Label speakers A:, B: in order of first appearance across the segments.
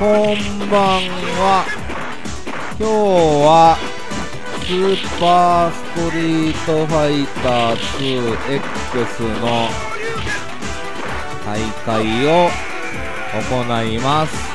A: こんばんは今日はスーパーストリートファイター 2X の大会を行います。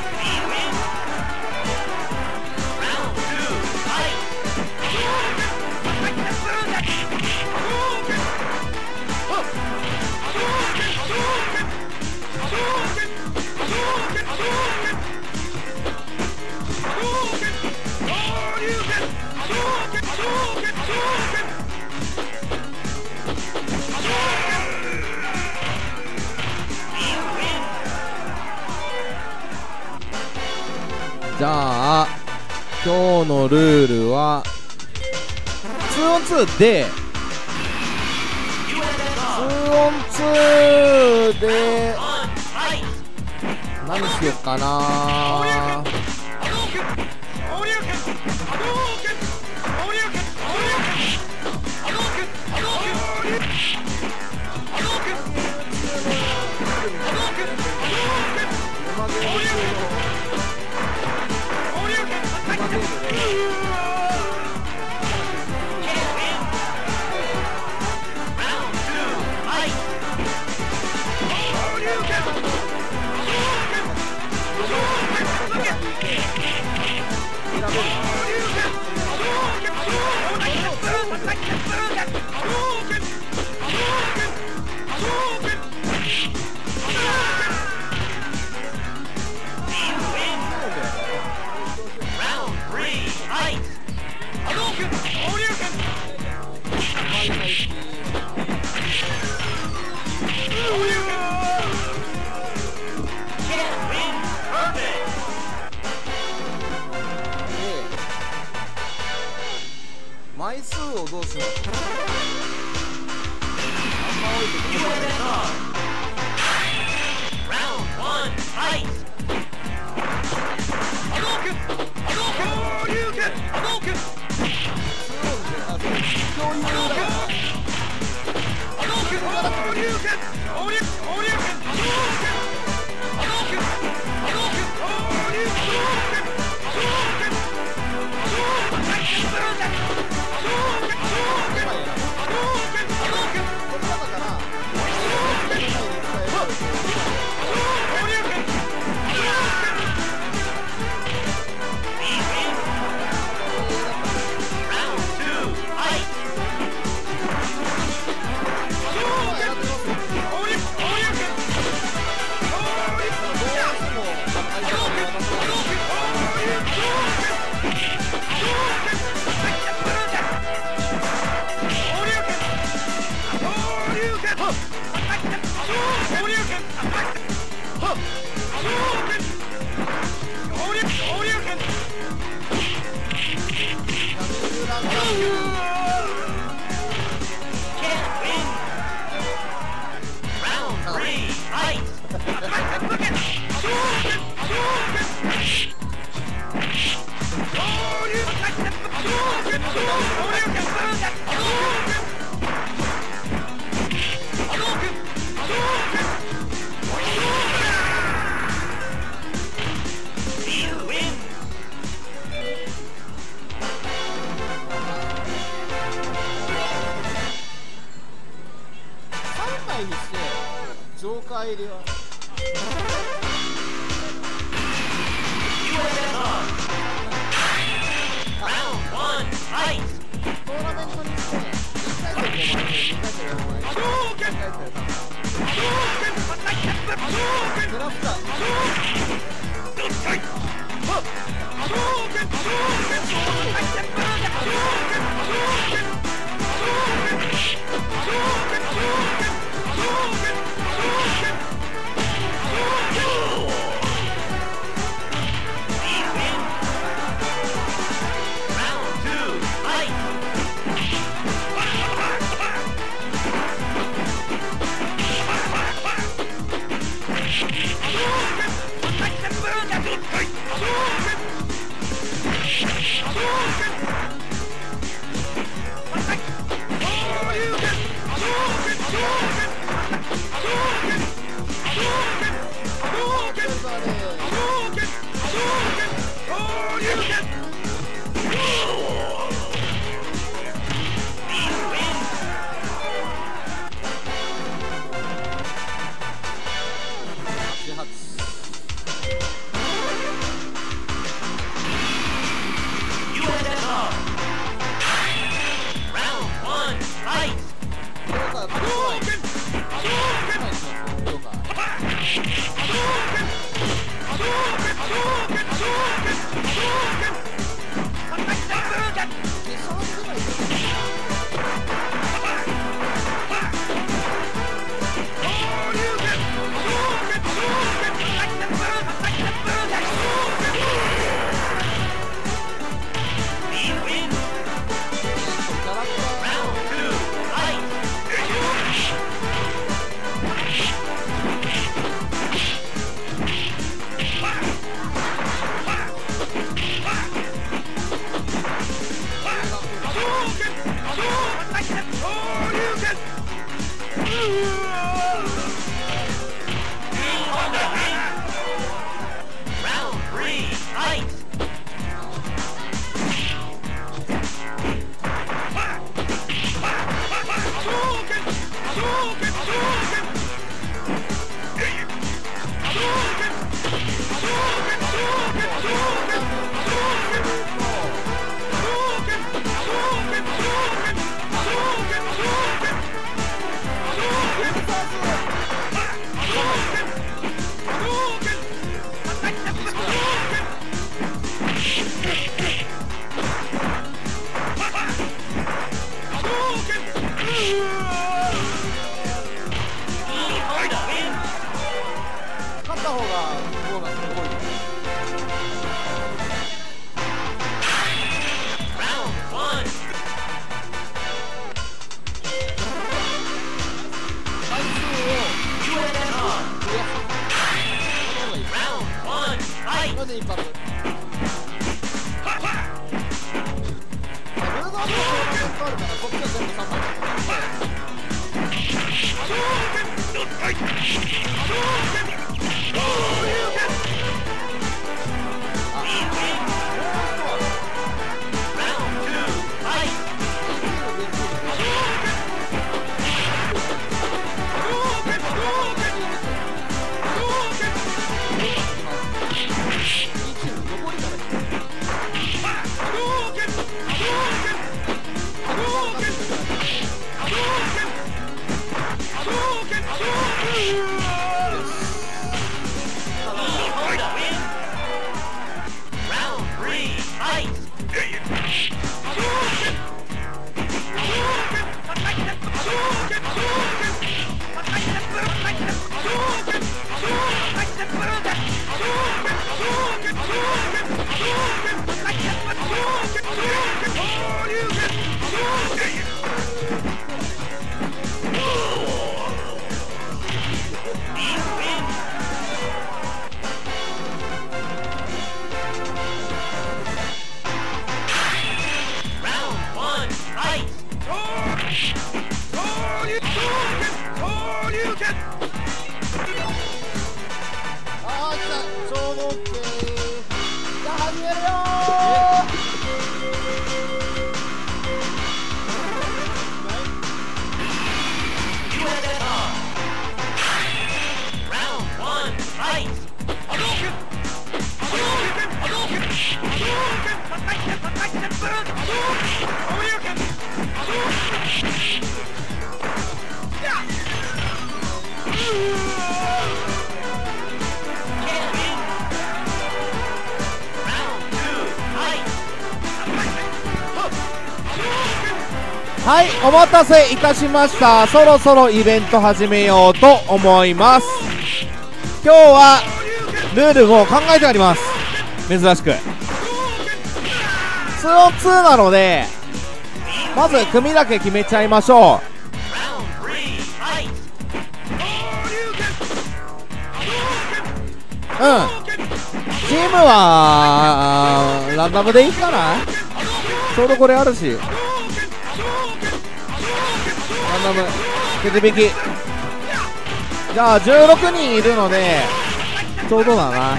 A: お待たせいたしました。そろそろイベント始めようと思います。今日はルールも考えてあります。珍しく。2o2 なのでまず組だけ決めちゃいましょう。うん。チームはランダムでいいかな？ちょうどこれあるし。ランダム。くじ引き。じゃあ16人いるのでちょうどだな。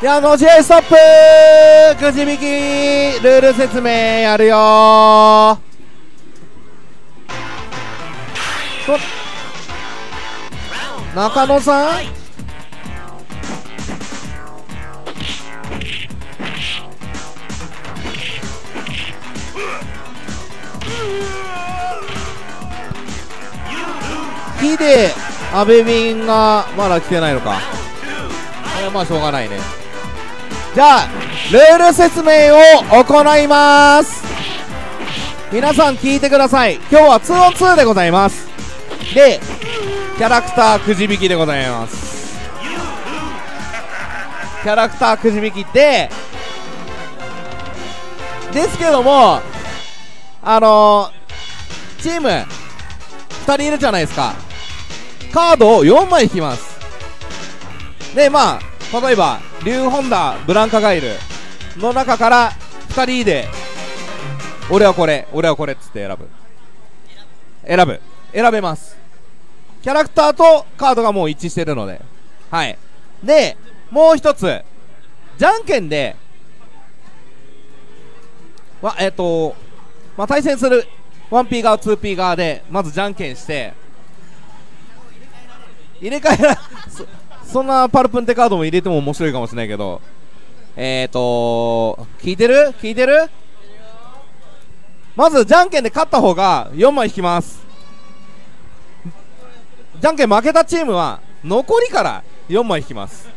A: いやのちストップ。くじ引きルール説明やるよ。中野さん？
B: Fight!
A: ヒデ阿部便がまだ来てないのか。これはまあしょうがないね。じゃあルール説明を行います。皆さん聞いてください。今日は 2on2 でございます。でキャラクターくじ引きでございます。キャラクターくじ引きでですけどもあのー、チーム2人いるじゃないですか。カードを4枚引きます。でまあ例えば竜ホンダブランカガイルの中から2人で俺はこれ俺はこれっつって選ぶ。選ぶ。選べます。キャラクターとカードがもう一致してるので。はい。でもう一つ。じゃんけんでわえっ、とまあ対戦する 1P 側 2P 側でまずじゃんけんして入れ替えらそんなパルプンテカードも入れても面白いかもしれないけど。えーと聞いてる？聞いてる？まずじゃんけんで勝った方が4枚引きます。じゃんけん負けたチームは残りから4枚引きます。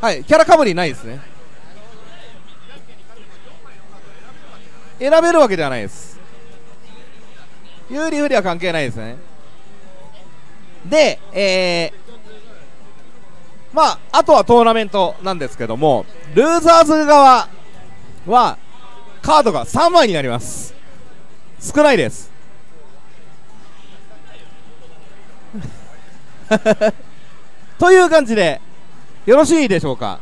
A: はいキャラかぶりないですね。選べるわけではないです。有利不利は関係ないですね。で、えー、まあ、あとはトーナメントなんですけども、ルーザーズ側は、カードが3枚になります。少ないです。という感じで、よろしいでしょうか。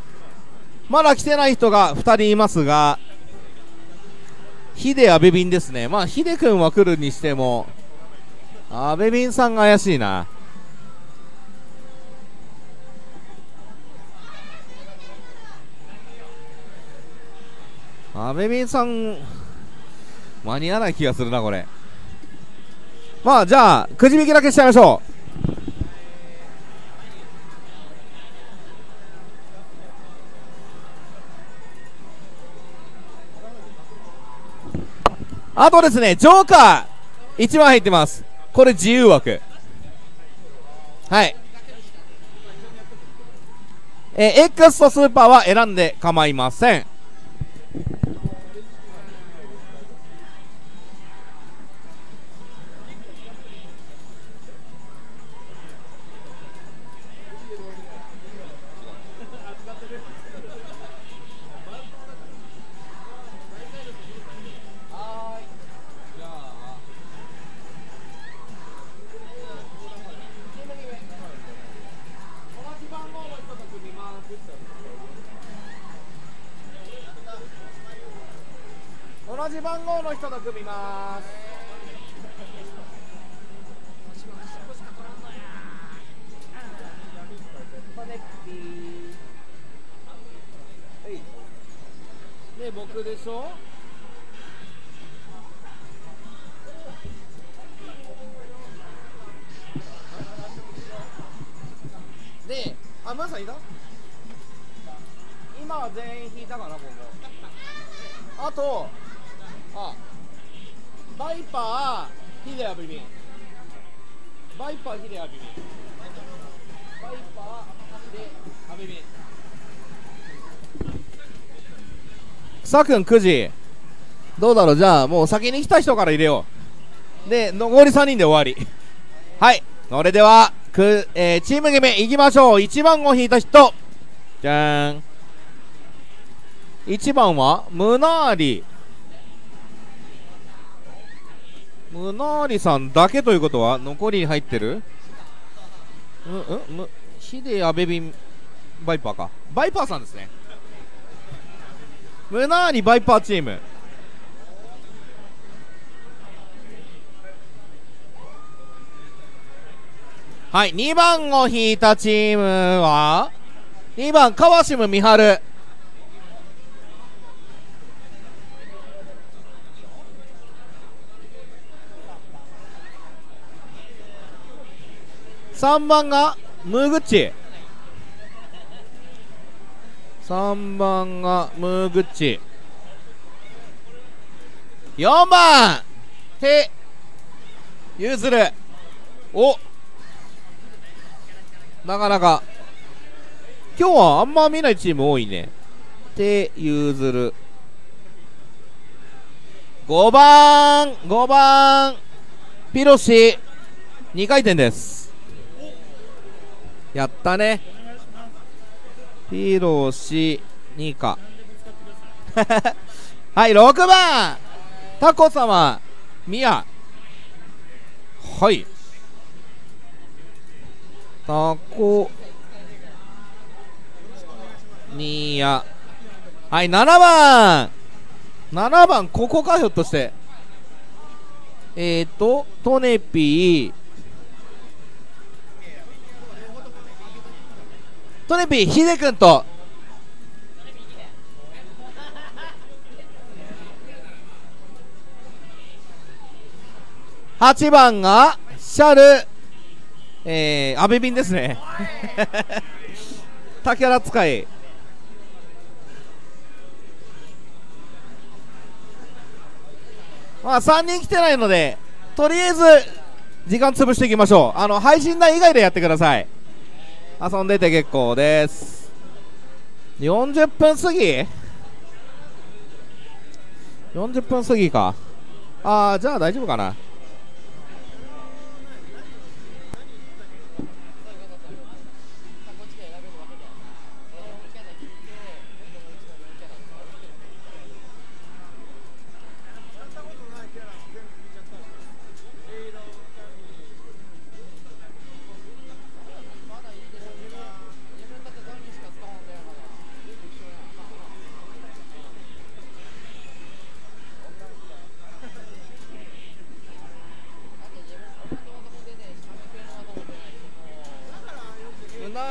A: まだ来てない人が2人いますが、ヒデ阿部便ですね。まあ、ヒデ君は来るにしても、阿部便さんが怪しいな。阿部便さん間に合わない気がするなこれ。まあじゃあくじ引きだけしちゃいましょう。あとですねジョーカー1枚入ってます。これ自由枠。はい。えー X とスーパーは選んで構いません。組みます。さくん9時どうだろう？じゃあもう先に来た人から入れよう。で残り3人で終わり。はい。それではく、えー、チーム決めいきましょう。1番を引いた人。じゃーん。1番はムナーリムナーリさんだけということは残りに入ってる？うんうんむヒデアベビンバイパーか。バイパーさんですね。ムナーリバイパーチーム。はい2番を引いたチームは2番川島美晴。3番がムグッチ。3番がムーグッチ。4番手ゆずるお。なかなか。今日はあんま見ないチーム多いね。手ゆずる5番5番。ピロシ2回転です。やったね。ピローシ2か はい6番。タコ様。ミヤ。はい。タコ。ニヤ。はい7番。7番ここかひょっとして。えっ、ー、とトネピー。トネピーヒデ君と。8番がシャル。えー、アベビンですね。竹原使いまあ3人来てないのでとりあえず時間潰していきましょう。あの配信内以外でやってください。遊んでて結構です。40分過ぎ？40分過ぎか。ああじゃあ大丈夫かな。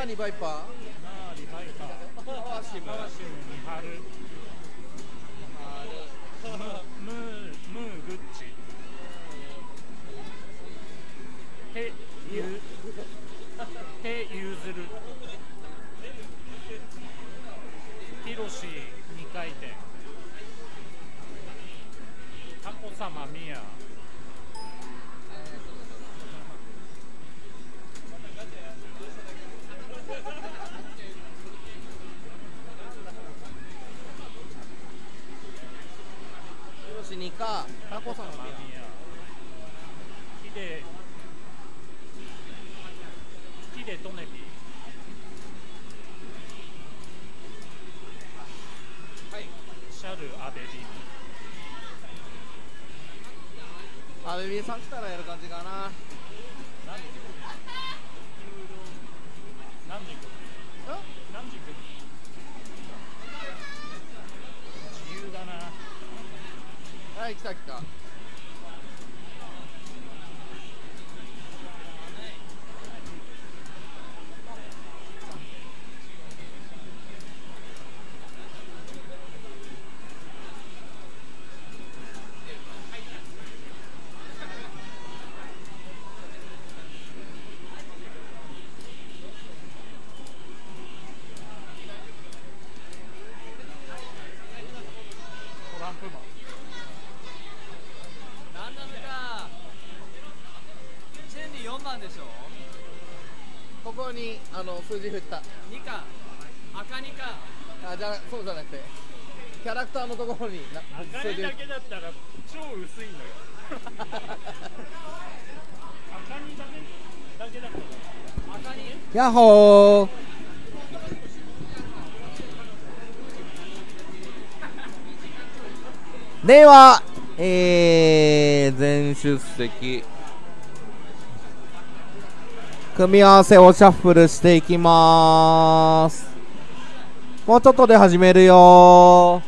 A: ナーリでは、えー、全出席。組み合わせをシャッフルしていきまーす。もうちょっとで始めるよ。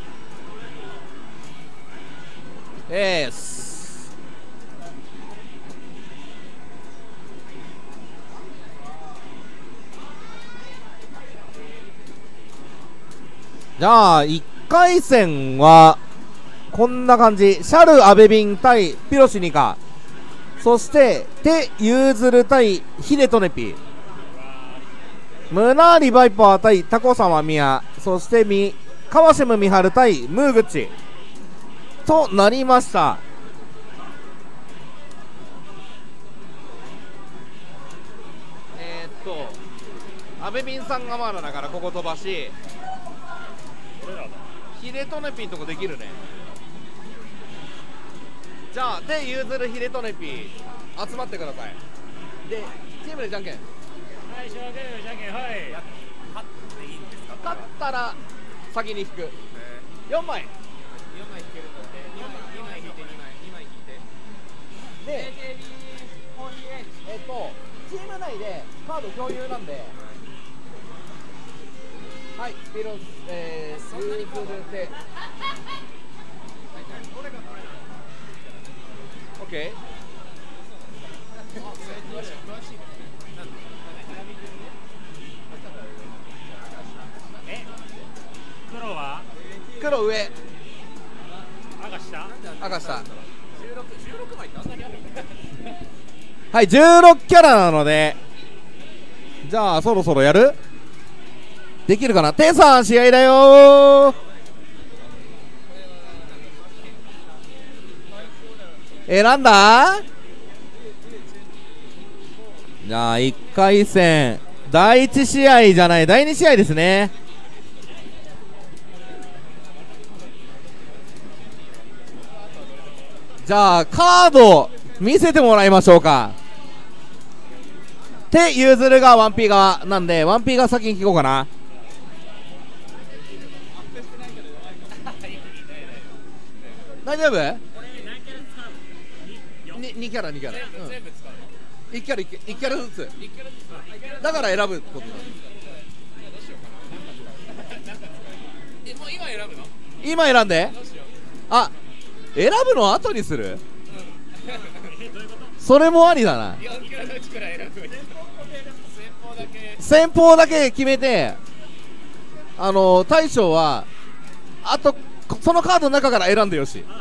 A: えーすじゃあ1回戦はこんな感じ。シャルアベビン対ピロシニカ。そしてテユーズル対ヒデトネピ。ムナーリバイパー対タコ様ミヤ。そしてミカワシムミハル対ムーグッチ。となりました。えー、っとアベビンさんがまだだからここ飛ばしヒデトネピんとこできるね。じゃあでユーズルヒデトネピ集まってください。でチームでじゃんけん。
C: はい勝負じゃんけんはい。
D: 勝っていいんですか
A: 勝ったら先に引く。4枚。
D: 四枚引けるとして二枚二枚引いて二枚二枚引いて。
A: で
D: AJB48
A: えっとチーム内でカード共有なんで。はい。ピロスえー、ユーズルでオッケ
C: え黒は？
A: ー黒上。
C: 赤下？
A: 赤下。
D: 16 16枚ってあんなにある
A: はい16キャラなので。じゃあそろそろやる？できるかな？テイさん試合だよ選んだ？じゃあ1回戦。第1試合じゃない第2試合ですね。じゃあカード見せてもらいましょうか。手ゆずるが 1P 側なんで 1P が先に聞こうかな。大丈夫？2, キャラ2キャラ、うん、
D: 全部使うの
A: ？1キャラ 1, キャ1キャラずつ。だから選ぶこと。だ
D: 今選ぶの？
A: 今選んで？あ選ぶの後にする？それもありだな。
D: 4キャラのうちから選ぶ。先方だけ
A: 決めてあの大将はあとこそのカードの中から選んでよし、うん、
D: で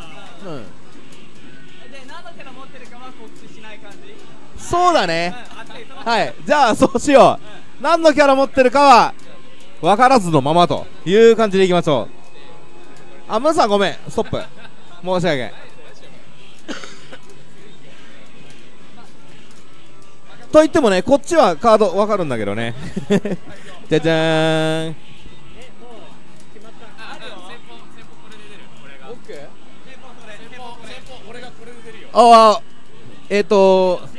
D: 何のキャラ持ってるかは告知しない感じ
A: そうだね。はい。じゃあそうしよう。何のキャラ持ってるかは分からずのままという感じでいきましょう。あムーさんごめん。ストップ。申し訳。ないと言ってもねこっちはカード分かるんだけどね。じゃじゃーん。
D: ああるよ先方先方これで出る俺が
A: オッケー
D: 先方それ先方先方俺がこれで出るよ
A: ああえっ、ー、と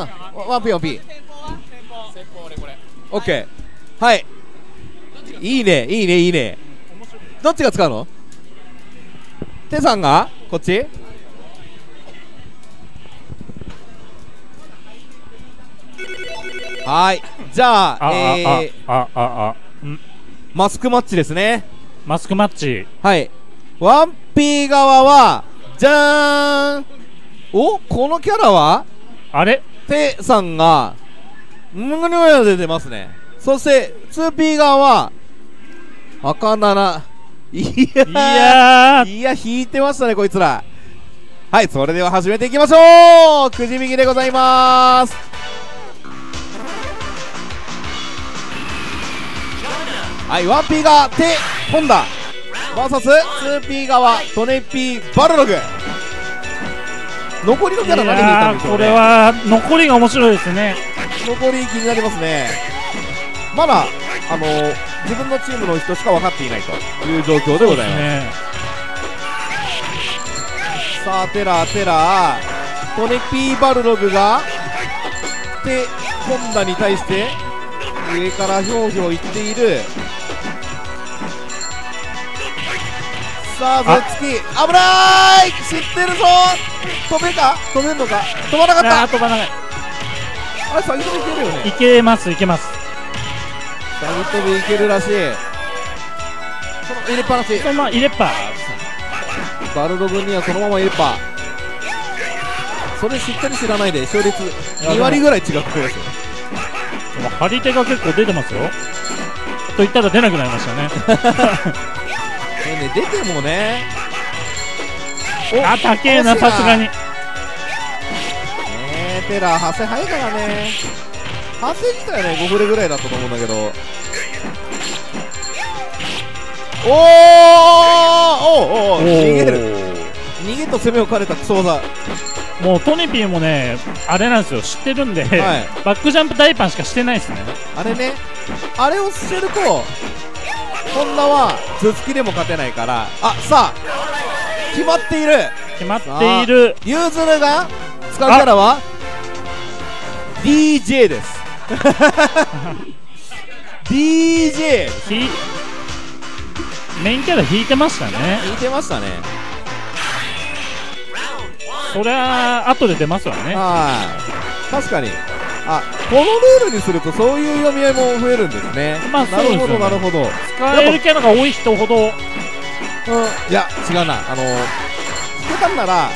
D: でしょ
A: あワンピワンピ
D: 先方俺これ
A: オッケーはい。いいねいいねいいね。どっちが使うの？テさんが？こっち？はい。じゃあ
C: あ、
A: えー、
C: ああああん。
A: マスクマッチですね。
C: マスクマッチ。
A: はい。ワンピー側はじゃーん。お？このキャラは？
C: あれ？
A: テさんがムグニョヤで出ますね。そして 2P 側は赤ないや
C: い
A: ー
C: やー。
A: いや引いてましたねこいつら。はいそれでは始めていきましょう。くじ引きでございます。はい 1P が手ホンダ VS2P 側トネピーバルログ残りのキャラ何引いたんでしょうね。
C: れは残りが面白いですね。
A: 残り気になりますね。まだあの自分のチームの人しか分かっていないという状況でございます。
C: ね。
A: さあテラーテラー。トネピーバルログがでホンダに対して上からひょうひょう言っているさあ
C: あ
A: ゼッツキ。危ない！知ってるぞ！飛べか？飛べんのか？飛ばなかった！
C: 飛ばない
A: あれ先飛びいけるよね。
C: いけますいけます。
A: 先飛びいけるらしい。その入れっぱなし。
C: そのまま入れっぱ。
A: バルログにはそのまま入れっぱ。それしっかり知らないで勝率2割ぐらい違うくらいですよ
C: もう張り手が結構出てますよ。と言ったら出なくなりましたね
A: ね出てもね。
C: あ高えなさすがに。
A: ねえテラー発生早いからね。発生自体はね5フレぐらいだったと思うんだけど。おーおーおー逃げる。逃げと攻めを兼ねたクソ技。
C: もうトニピーもねあれなんですよ。知ってるんで、
A: はい。
C: バックジャンプ大パンしかしてないですね。
A: あれねあれをしてるとホンダは頭突きでも勝てないから。あさあ決まっている。
C: 決まっている。
A: ユーズルが使うキャラは？DJ です。DJ
C: ひメインキャラ引いてましたね。
A: 聞いてましたね。
C: そりゃ後で出ますわね。
A: はい。確かにあこのルールにするとそういう読み合いも増えるんですね。
C: まあ
A: なるほどなるほど。
C: 使えるキャラが多い人ほど。
A: うん、いや違うな。あの引けたんなら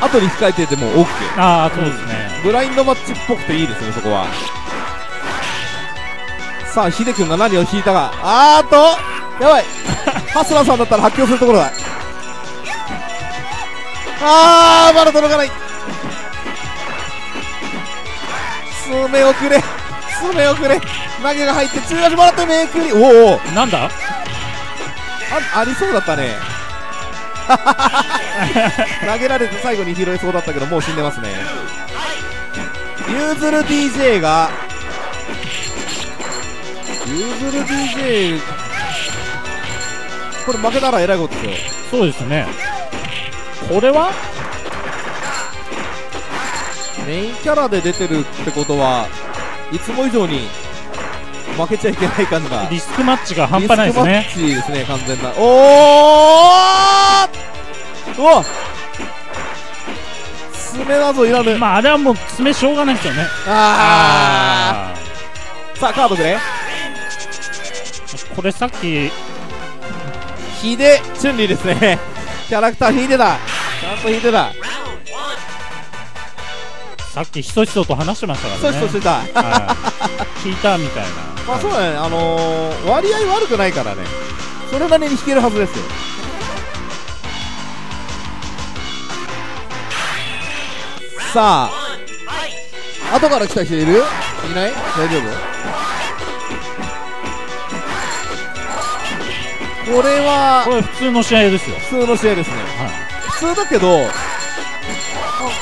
A: 後に控えてても OK
C: ああそうですね、
A: ブラインドマッチっぽくていいですねそこは。さあ秀君が何を引いたか。あーっとやばい。ハスラーさんだったら発狂するところだ。あーまだ届かない爪をくれ。爪をくれ。投げが入って中足もらってめくり。おお
C: なんだ？
A: あありそうだったね。投げられて最後に拾えそうだったけどもう死んでますね。ユーズル DJ がユーズル DJ これ負けたらえらいことですよ。
C: そうですね。これは？
A: メインキャラで出てるってことはいつも以上に負けちゃいけない感じが。
C: リスクマッチが半端ないですね。
A: リスクマッチですね完全な。おー!うわ爪などいらぬ。
C: まああれはもう詰めしょうがないですよね。
A: あー!さあカードくれ。
C: これさっき
A: ヒデチュンリーですね。キャラクター引いてたちゃんと引いてた
C: さっきひそひそと話してましたからね。
A: そしとしてた
C: はい。聞いたみたいな。
A: まあそうだね。あのー、割合悪くないからね。それなりに引けるはずですよ。さあ後から来た人いる？いない？大丈夫？これは
C: これ普通の試合ですよ。
A: 普通の試合ですね、普通だけどあ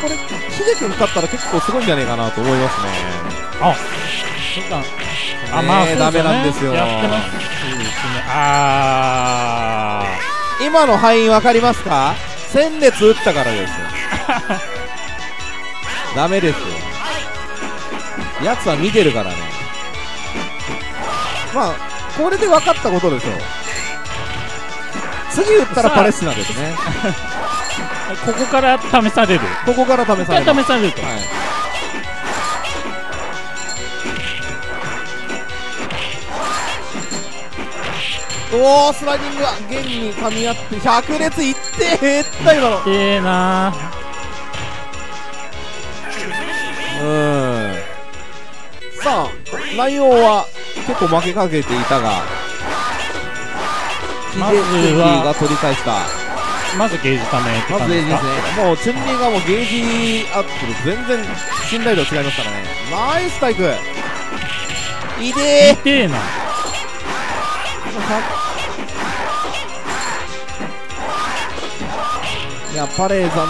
A: これヒデ君勝ったら結構すごいんじゃねえかなと思いますね。
C: あそっかあ
A: ね
C: まあそう
A: ダメなんですよ
C: やってます。そうですね。あ
A: 今の範囲分かりますか？1000列打ったからですよ。ダメですよ。やつは見てるからね。まあこれで分かったことでしょう。次打ったらパレスチナですね。
C: ーここから試される。
A: ここから試されます
C: ら試されると、
A: はい。おおスライディングが現に噛み合って100列いって減った今の。
C: ええな
A: うん。さあ内容は結構負けかけていたが
C: まずは
A: が取り返した
C: まずゲージためって感じですか？
A: すねもうチュンリーがもうゲージアップと全然信頼度違いますからね。ナイスタイク。いで
C: 痛えな。
A: ーいやパレーザン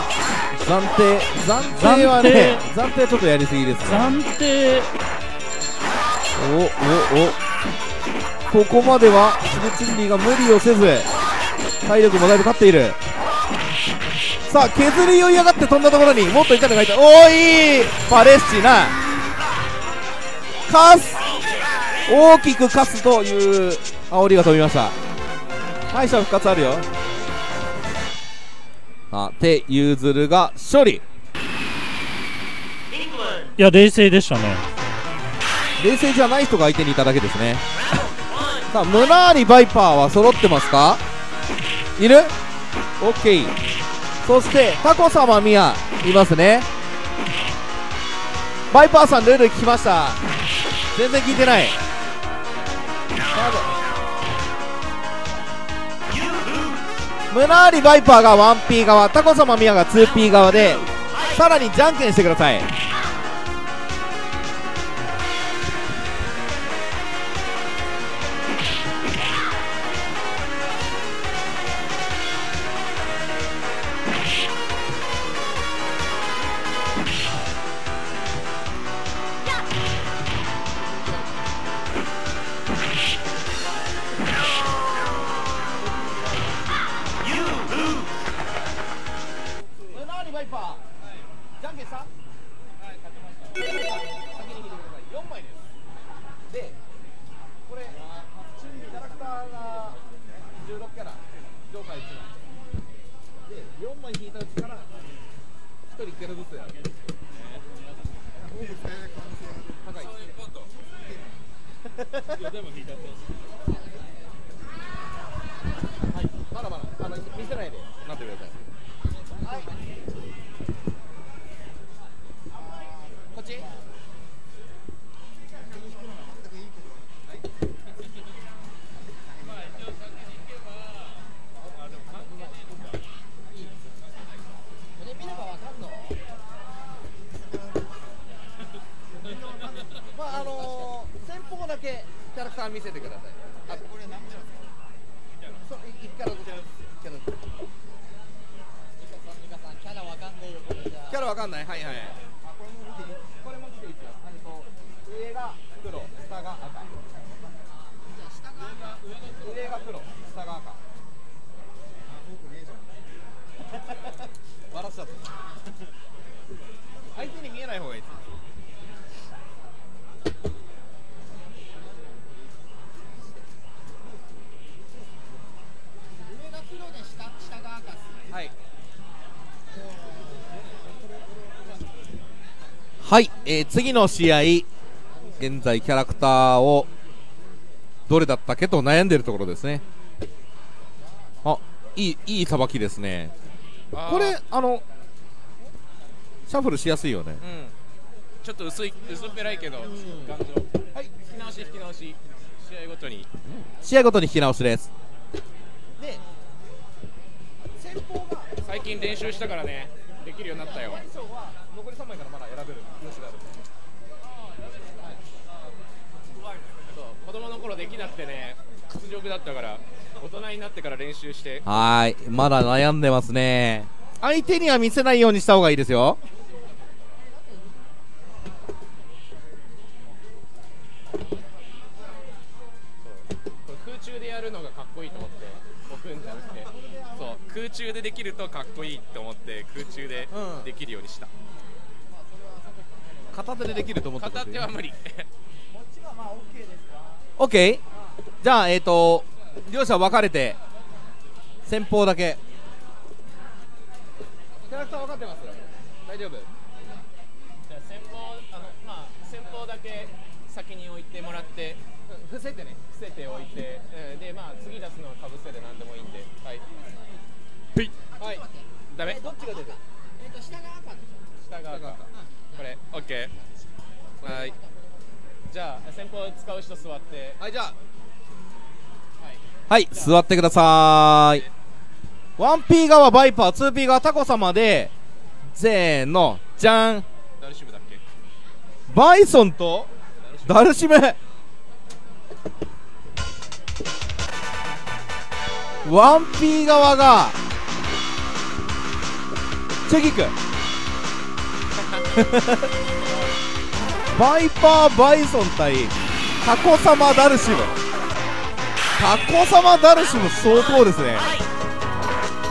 A: 暫定暫定はね暫定。はちょっとやりすぎですね。
C: 暫定。
A: おおお。ここまではシルチンリーが無理をせず体力もだいぶ勝っている。さあ削りを嫌がって飛んだところにもっと痛いのがいた。おーいい!パレスチナ。カス。大きくカスという煽りが飛びました。敗者復活あるよ。あ手ゆずるが処理。
E: England.
C: いや冷静でしたね。
A: 冷静じゃない人が相手にいただけですね。さあムナーリバイパーは揃ってますか？いる？オッケーそしてタコ様ミヤいますね。バイパーさんルール聞きました？全然聞いてない。ムナーリバイパーが 1P 側タコ様ミヤが 2P 側でさらにじゃんけんしてください。えー次の試合現在キャラクターをどれだったっけと悩んでるところですね。あいいいいさばきですね。これあのシャッフルしやすいよね。
F: うん。ちょっと薄い薄っぺらいけど頑丈。はい引き直し引き直し。試合ごとに。
A: 試合ごとに引き直しです。
G: で先方が
F: 最近練習したからねできるようになったよ
A: 衣装は残り3枚からまだ選べるよしがある
F: そう子供の頃できなくてね屈辱だったから大人になってから練習して。
A: はーいまだ悩んでますね。相手には見せないようにした方がいいですよ。
F: これ空中でやるのがかっこいいと思って置くんじゃなくて。そう空中でできるとかっこいいと思って空中で
A: うん。
F: できるようにした、
A: 片手でできると思って
F: 片手は無理。
A: OK じゃあえっ、ー、と両者分かれて先方だけ。キャラクター分かってます大丈夫。
F: じゃあ先方あのまあ先方だけ先に置いてもらって。
A: 伏せてね。
F: 伏せておいて、うん。でまあ次出すのはかぶせで何でもいいんで。はい。ぷいはい。ダメ。
A: どっちが出る？
G: えっと下が赤でし
F: 下が赤これ。オッケーはいじゃあ先方使う人座って。
A: はいじゃあ。はい。座ってください。1P 側バイパー 2P 側タコ様でせーのじゃん。
F: ダルシムだっけ？
A: バイソンとダルシム？1P 側がチェキック バイパーバイソン対タコ様ダルシム。タコ様ダルシム相当ですね。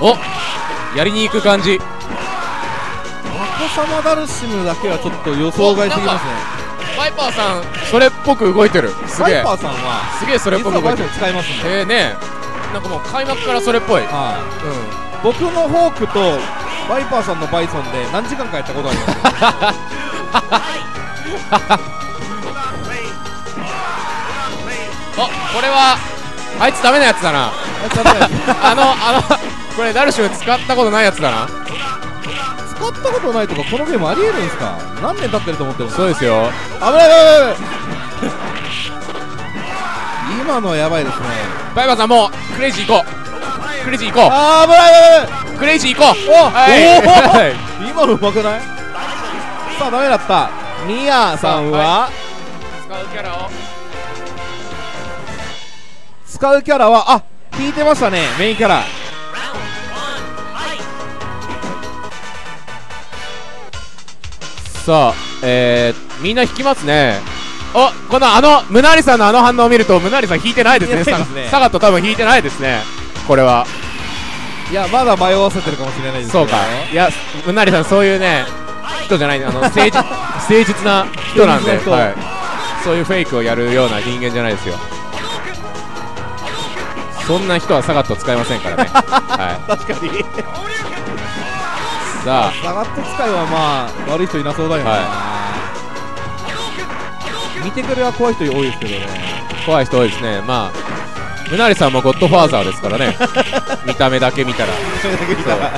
F: おやりに行く感じ。
A: タコ様ダルシムだけはちょっと予想外すぎますね。
F: バイパーさんそれっぽく動いてる。すげえ。
A: バイパーさんは
F: すげえそれっぽく動いてる。
A: ン使いますんで、
F: えーねなんかもう開幕からそれっぽい。うん。
A: はい僕のフォークとバイパーさんのバイソンで何時間かやったことあります？
F: お これはあいつダメなやつだな。あのあのこれダルシム使ったことないやつだな。
A: 使ったことないとかこのゲームありえるんですか？何年経ってると思ってる
F: そうですよ。
A: 危ない危ない危ない。今のはやばいですね。
F: バイパーさんもうクレイジー行こう。クレイジー行こ
A: あー危ない危ない
F: クレイジー行こう。
A: お
F: はい。
A: お今のうまくない？さあダメだったミヤさんは？
F: 使うキャラを
A: 使うキャラは？あ引いてましたねメインキャラ。
F: さあえー、みんな引きますね。おこのあのムナリさんのあの反応を見るとムナリさん引いてないですね。
A: ですね。
F: サガサガット多分引いてないですね。これは。い
A: やまだ迷わせてるかもしれないですけど。
F: そうか。いやムナリさんそういうね人じゃないあの誠実 誠実な人なんで、はい、そういうフェイクをやるような人間じゃないですよ。そんな人はサガット使いませんからね、は
A: 確かに。
F: い、さあ。
A: サガット使いはまあ悪い人いなそうだよね、
F: は
A: 見てくれは怖い人多いですけどね。
F: 怖い人多いですね。まあムナリさんもゴッドファーザーですからね。見た目だけ見たら。そう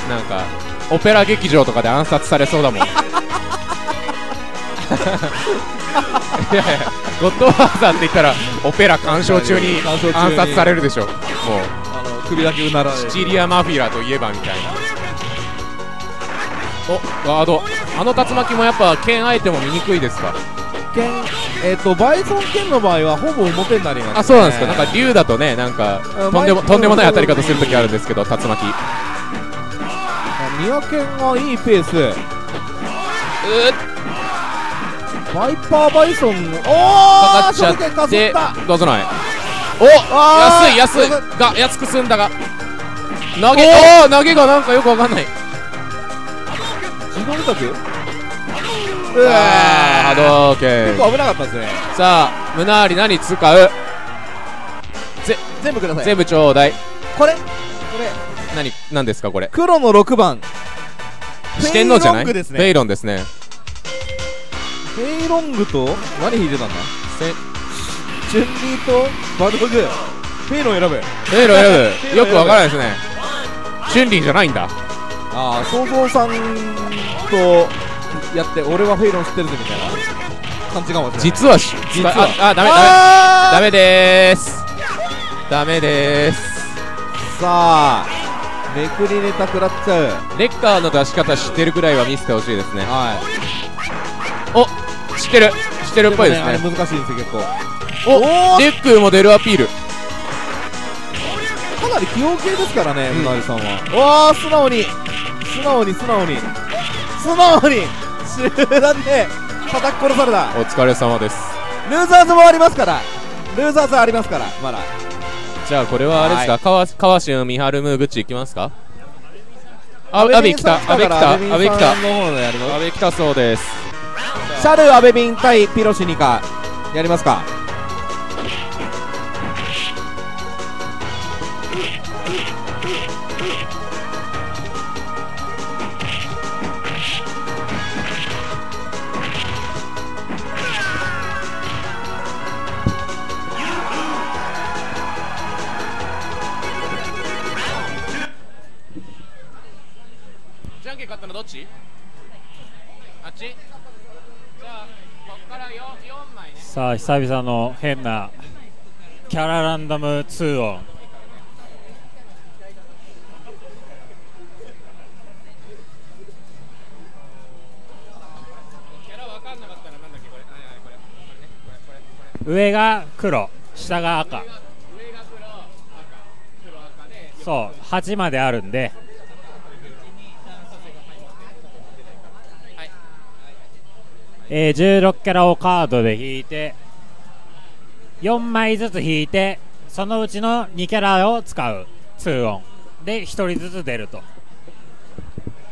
F: なんかオペラ劇場とかで暗殺されそうだもん。いやいやゴッドファーザーって言ったらオペラ鑑賞中に暗殺されるでしょ。もう。
A: あの首だけうなられ
F: シチリアマフィアといえばみたいな。おガード。あの竜巻もやっぱ剣あえても見にくいですか？
A: 剣えっ、とバイソン剣の場合はほぼ表になります、ね、
F: あそうなんですか。なんか竜だとねなんか
A: うん
F: とんでも
A: 前
F: とんでもない当たり方するときあるんですけど竜巻
A: ミヤ剣がいいペース。バイパーバイソン。おー
F: かかっちゃって
A: った。
F: どうぞない。お安い安い。が安く済んだが。投げおー。投げがなんかよくわかんない。
A: 自動委託う
F: あー。波動拳
A: 結構危なかったですね。
F: さあムナーリ何使う？
A: 全部ください。
F: 全部ちょうだい。
A: これ？
F: 何何ですかこれ？
A: 黒の6番。
F: 四天王じゃない？
A: フェイロングですね。
F: フェイロン
A: グと何引いてたんだ？
F: せ
A: チュンリーとバルドグフェイロン選ぶ
F: フェイロン選ぶ。よくわからないですね。チュンリーじゃないんだ。
A: ああ想像さんとやって俺はフェイロン知ってるぜみたいな感じかもしれない。
F: 実はし
A: 実は。
F: ああダメダメ。ダメでーす。ダメでーす。
A: さあめくりネタ食らっちゃう。
F: レッカーの出し方知ってるくらいは見せてほしいですね。
A: は
F: お知ってる。知ってるっぽいです
A: あれ
F: ね
A: 難しいんですよ結構。
F: お
A: お
F: レックも出るアピール。
A: かなり器用系ですからね
F: うん。
A: ムナリさんは。おー素直に。素直に素直に。素直に。集団で叩き殺された。
F: お疲れ様です。
A: ルーザーズもありますから。ルーザーズありますからまだ
F: じゃあこれはあれですか、
A: は
F: 川川俊美春ムーグッチいきますか？阿部来た。阿部来た。阿
A: ア
F: 部来た。阿部来たそうです。
A: シャルアベビン対ピロシニカやりますか？
F: ち？あっち？じゃあこっから 4, 4枚ね。
H: さあ久々の変なキャラランダム2音
F: キャラ分かんなかったらなんだっけこれはいはいこれこれねこれこれこれ
H: 上が黒下が赤そう8まであるんで
F: はい
H: えー16キャラをカードで引いて4枚ずつ引いてそのうちの2キャラを使う。2オン。で1人ずつ出ると。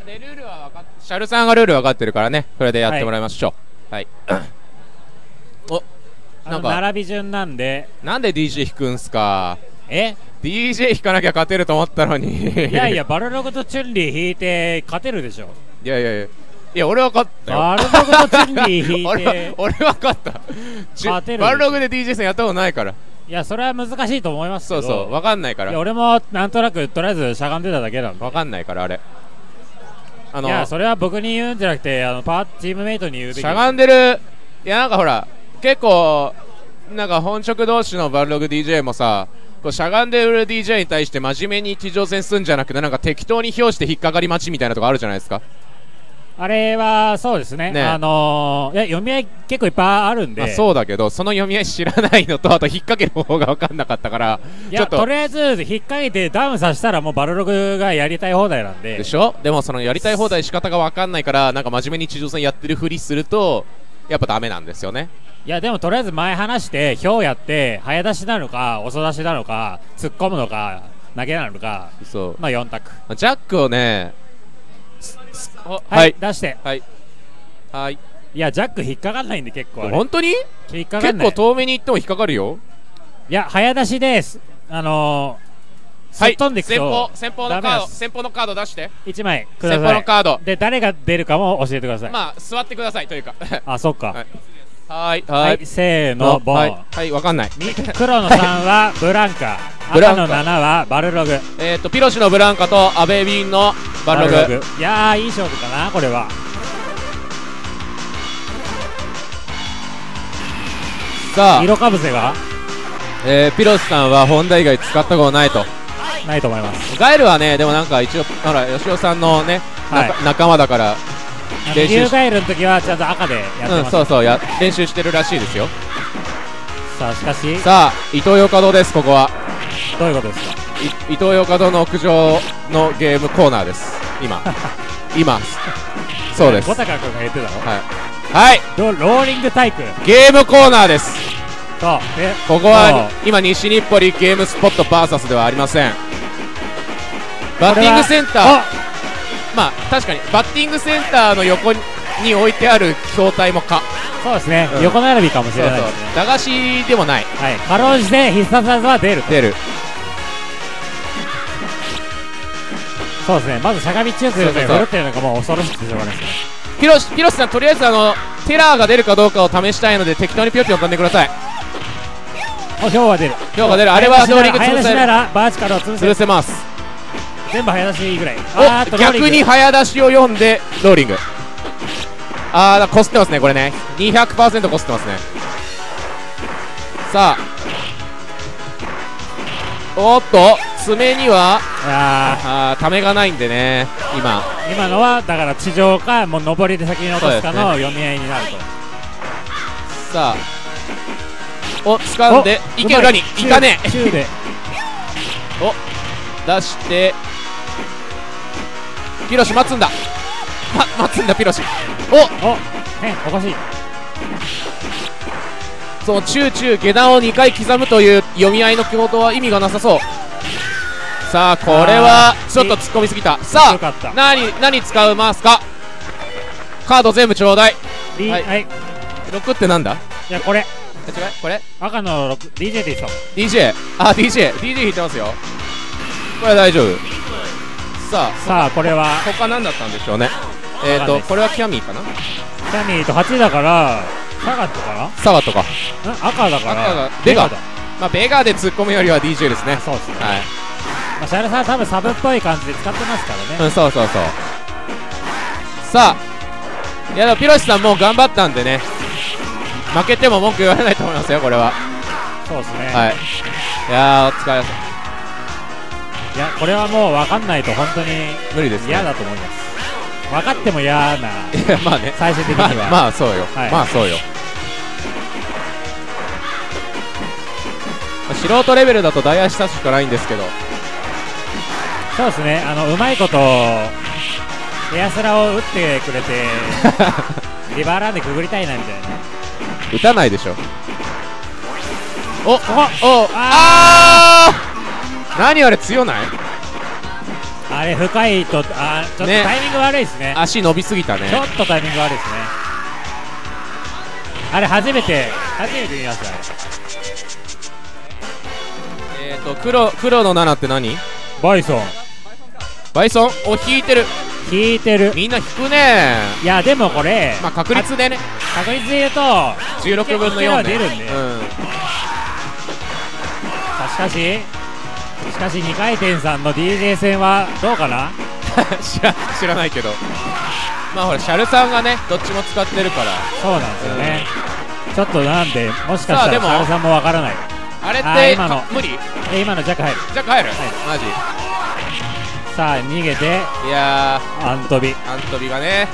F: でルールは分かっシャルさんがルール分かってるからね。これでやってもらいましょう。はい、お
H: あの
F: なんか。
H: 並び順なんで。
F: なんで DJ 弾くんすか？
H: え
F: ？DJ 弾かなきゃ勝てると思ったのに。
H: いやいやバルログとチュンリー引いて勝てるでしょ。
F: いやいやいやいや俺分かったよ。
H: バルログとチュンリー引い
F: 俺は
H: て
F: 俺分かった。ち
H: 勝てる
F: バルログで DJ 戦やったことないから。
H: いやそれは難しいと思いますけど。
F: そうそう分かんないから。
H: いや俺もなんとなくとりあえずしゃがんでただけなんで。
F: 分かんないからあれ。あの
H: いやそれは僕に言うんじゃなくてあのパーチームメイトに言うべき
F: しゃがんでる。いやなんかほら結構なんか本職同士のバルログ DJ もさこうしゃがんでる DJ に対して真面目に地上戦すんじゃなくてなんか適当に表して引っかかり待ちみたいなとこあるじゃないですか
H: あれはそうですね。
F: ね。
H: あのーいや読み合い結構いっぱいあるんで。
F: あそうだけどその読み合い知らないのとあと引っ掛ける方が分かんなかったから
H: いや
F: ちょっと。
H: とりあえず引っ掛けてダウンさせたらもうバルログがやりたい放題なんで。
F: でしょ？でもそのやりたい放題仕方が分かんないからなんか真面目に地上戦やってるふりするとやっぱダメなんですよね。
H: いやでもとりあえず前話してひょうやって早出しなのか遅出しなのか突っ込むのか投げなのか
F: そう。
H: まあ4択。
F: ジャックをね
H: はい、
F: はい
H: 出して。
F: はい。はい。
H: いやジャック引っかかんないんで結構
F: 本当に？
H: 引っかかんない。
F: 結構遠目に行っても引っかかるよ。
H: いや早出しです。あのー、
F: はい。
H: 飛んでいく
F: 先方
H: と
F: 先方のカード先方のカード出して。
H: 1枚くだ
F: 先方
H: さい
F: のカード。
H: で誰が出るかも教えてください、
F: まあ座ってくださいというか。
H: あそっか。
F: はいはい
H: は、
F: はい
H: せーのボン、
F: はいはいわかんない。
H: み黒の3は ブランカ。
F: ブランカ。
H: 赤の7はバルログ。
F: えっとピロシのブランカとアベビンのバルログ。
H: いやーいい勝負かなこれは。
F: さあ。
H: 色かぶせが？
F: えーピロシさんはホンダ以外使ったことないと。
H: ないと思います。
F: ガエルはねでもなんか一応ほら吉尾さんのね、
H: はい。
F: 仲仲間だから練習
H: ガイルの時はちゃんと赤でやって
F: うんそうそうや練習してるらしいですよ。
H: さあしかし。
F: さあ伊東洋華堂ですここは。
H: どういうことですか？
F: い伊東洋華堂の屋上のゲームコーナーです。今。今。そうです。はい
H: 小高君が言ってたの？
F: はい。
H: ロローリングタイプ？
F: ゲームコーナーです。
H: そうで
F: ここは今西日暮里ゲームスポット VS ではありません。バッティングセンター。
H: あ
F: まあ確かにバッティングセンターの横にに置いてある筐体もか。
H: そうですね、
F: うん。
H: 横並びかもしれないですね。
F: 駄菓子でもない。
H: はい。かろうじて必殺技は出る。と
F: 出る。
H: そうですね。まずしゃがみ中継で振るっていうのがもう恐ろしくてしょうがないですね。
F: ピロシピロシさんとりあえずあのテラーが出るかどうかを試したいので適当にピヨピヨ飛んでください。
H: お票は出る。
F: 票が出る。あれはローリング
H: 早出し
F: 潰せる。
H: ならバーチカルを潰せる。
F: 潰せます
H: 全部早出しぐらい。
F: 逆に早出しを読んでローリング。あーだこすってますねこれね。200%こすってますね。さあ。おっと爪には
H: あ
F: あーためがないんでね今。
H: ー今のはだから地上かもう上りで先に落とすかの読み合いになると。
F: さあ。お掴んで
H: お
F: 池裏に。いかねえ。
H: 中 で
F: お出してピロシ待つんだ。ま待つんだピロシ。お
H: お変おかしい。
F: その中中下段を2回刻むという読み合いの共闘は意味がなさそう。さあこれはちょっと突っ込みすぎた。さあ何何使うますか？カード全部ちょうだい。
H: リ
F: は
H: はい。い、い、
F: 6ってなんだ？
H: やこれ。
F: え違う？これ？
H: 赤の 6DJ でいいっすよ。
F: DJ あ DJ DJ 弾いてますよ。これは大丈夫さあ
H: さあこれは。
F: 他何だったんでしょうね。えっ、ー、とこれはキャミーかな？
H: キャミーと8だからサガットかな？
F: サワとか。
H: ん赤だから
F: 赤がベガ
H: だ。
F: まあベガで突っ込むよりは DJ ですね。
H: そうですね、
F: はい。
H: まあ、シャレさんは多分サブっぽい感じで使ってますからね、
F: うんそうそうそう。さあいやでもピロシさんもう頑張ったんでね。負けても文句言われないと思いますよこれは。
H: そうですね、
F: はい。いやーお疲れ様
H: いやこれはもう分かんないと本当に
F: 無理ですね。
H: 嫌だと思います。分かっても嫌ない
F: やまあね。
H: 最終的に
F: まあ
H: は、
F: まあそうよ、
H: はい。
F: まあそうよ。まあ素人レベルだとダイヤしたしかないんですけど。
H: そうですね。あのうまいことエアスラを打ってくれて リバーランでくぐりたいなみたいな
F: 打たないでしょ。おおあー何あれ強ない？
H: あれ深いとあーちょっと
F: ね。
H: タイミング悪いですね。
F: 足伸びすぎたね。
H: ちょっとタイミング悪いですね。あれ初めて初めて見ました。ね
F: えっ、ー、と黒黒の7って何？
H: バイソン。
F: バイソン？お引いてる。
H: 引いてる。
F: みんな引くね。
H: いやでもこれ
F: まあ確率でね。
H: 確率で言うと
F: 16分の4ね。
H: 出るんで。
F: うん。
H: さしかししかし2回転さんの DJ 戦はどうかな？
F: 知ら知らないけど。まあほらシャルさんがねどっちも使ってるから。
H: そうなんですよね、ちょっとなんでもしかしたらカルさんもわからない。
F: あれって
H: 今の。
F: か無理？
H: え今のジャック入る。
F: ジャック入る、
H: はい。
F: マジ？
H: さあ逃げて。
F: いや
H: アントビ。
F: ーアントビがね。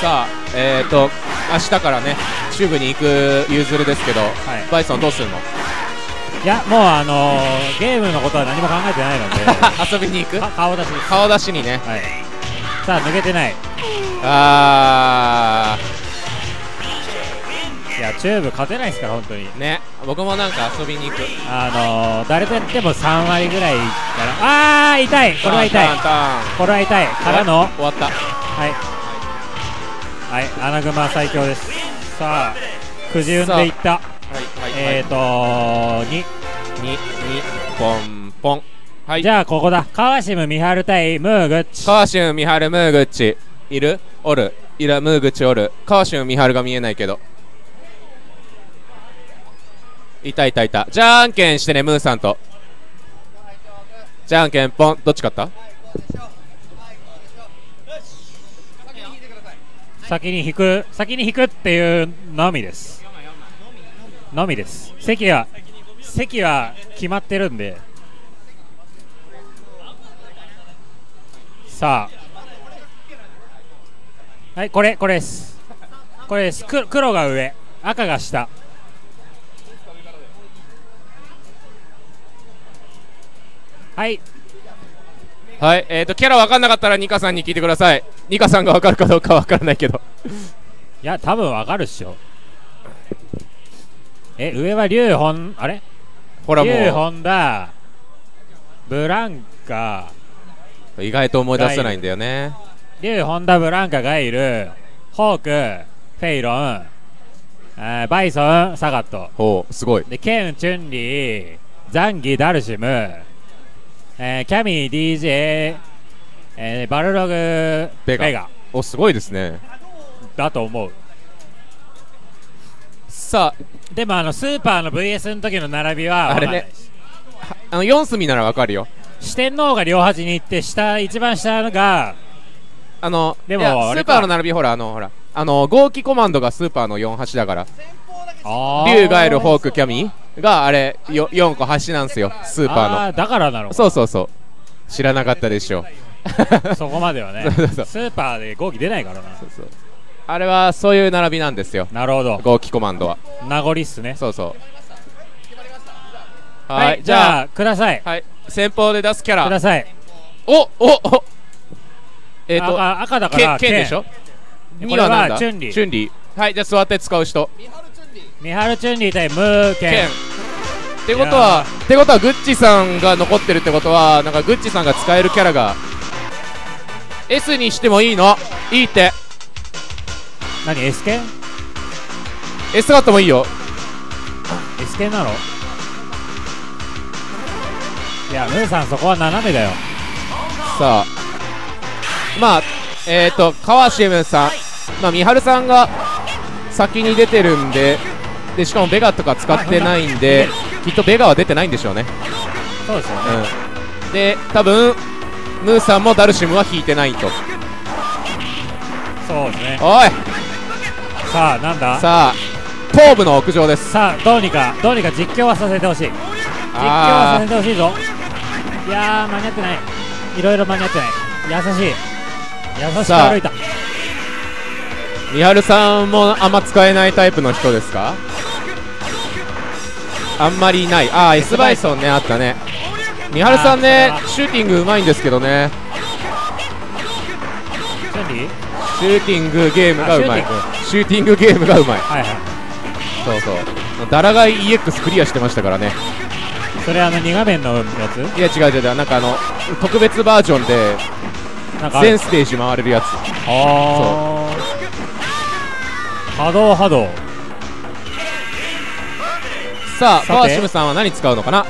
F: さあえっ、ー、と明日からね中部に行くユーズルですけど、バイソンどうするの？
H: いやもうあのーゲームのことは何も考えてないので。
F: 遊びに行く？
H: か顔出し
F: 顔出しにね。
H: はい。さあ抜けてない。
F: あ
H: いやチューブ勝てないですから本当に。
F: ーね。僕もなんか遊びに行く。
H: あのー、誰とやっても3割ぐらいからあー痛い。これは痛い。これは痛い。からの？
F: 終わった。
H: はいはいアナグマ最強です。さあくじ運でいった。
F: はいはい
H: えーとー2
F: ににポンポン。はい。
H: じゃあここだ。川島美春対ムーグッチ。
F: 川島美春ムーグッチ。いる？おる？いる？ムーグッチおる？川島美春が見えないけど。いたいたい。たじゃんけんしてねムーさんと。じゃんけんポン。どっち勝った？
H: 先に引く先に引くっていうのみです。のみです。席は席は決まってるんで。さあ。はいこれこれです。これです。黒が上。赤が下。はい。
F: はいえーとキャラ分かんなかったらニカさんに聞いてください。ニカさんが分かるかどうか分からないけど。
H: いや多分わかるっしょ。え上は竜本あれ？
F: ほらも
H: 竜本田ブランカ。
F: う意外と思い出せないんだよね。
H: 竜本田ブランカがいる。ホークフェイロン、えーバイソンサガット。
F: ほうすごい。
H: でケンチュンリーザンギダルシム、えーキャミー DJ、えーバルログ
F: ベガおすごいですね。
H: だと思う。
F: さ
H: でもあのスーパーの VS の時の並びは
F: あれね。ああの4隅なら分かるよ。
H: 四天王が両端に行って下一番下のが
F: あの
H: でも
F: スーパーの並びほらあのほらあの合気コマンドがスーパーの48だから。
H: あ
F: 竜ガエルホークキャミがあれよ4個端なんですよスーパーの。
H: だからなのか。
F: そうそうそう。知らなかったでしょ。
H: そこまではね。スーパーで合気出ないからな。
F: そうそう。あれはそういう並びなんですよ。
H: なるほど。
F: 合気コマンドは。
H: 名残っすね。
F: そうそう。
H: はい。じゃあください。
F: はい。先方で出すキャラ。
H: ください。
F: おおお。えっ、と
H: 赤赤だから
F: 剣剣でしょ？
H: こ
F: 2
H: れは
F: はなんだ？
H: チュンリー。
F: チュンリー。はい。じゃあ座って使う人
H: ミハルチュンリー対ムーケン。
F: 剣ってことはってことはグッチさんが残ってるってことはなんかグッチさんが使えるキャラが。S にしてもいいの。いいって。
H: 何 S 剣
F: S があってもいいよ。
H: S 剣なの？いやムーさんそこは斜めだよ。
F: さあ。まあえっ、ー、と川島さん。まあ三春さんが先に出てるんででしかもベガとか使ってないんできっとベガは出てないんでしょうね。
H: そうですよね。
F: うん。で多分ムーさんもダルシムは引いてないと。
H: そうですね。
F: おい。
H: さあなんだ？さ
F: さあ頭部の屋上です。
H: あどうにかどうにか実況はさせてほしい。実況はさせてほしいぞ。いやー間に合ってない。いろいろ間に合ってない。優しい。優しく歩いた
F: 三春さんもあんま使えないタイプの人ですか？あんまりいない。ああ S バイソンねあったね。三春さんねシューティングうまいんですけどね。シューティングゲームがうまい。
H: あ
F: シューティング。ゲームがうまい。
H: はいはい。
F: そうそう。ダラガイ EX クリアしてましたからね。
H: それあの2画面のやつ？
F: いや違う違う違う。なんかあの特別バージョンで
H: なんかある。
F: 全ステージ回れるやつ。
H: ああ波動波動。
F: さあ
H: さて。
F: バーシムさんは何使うのかな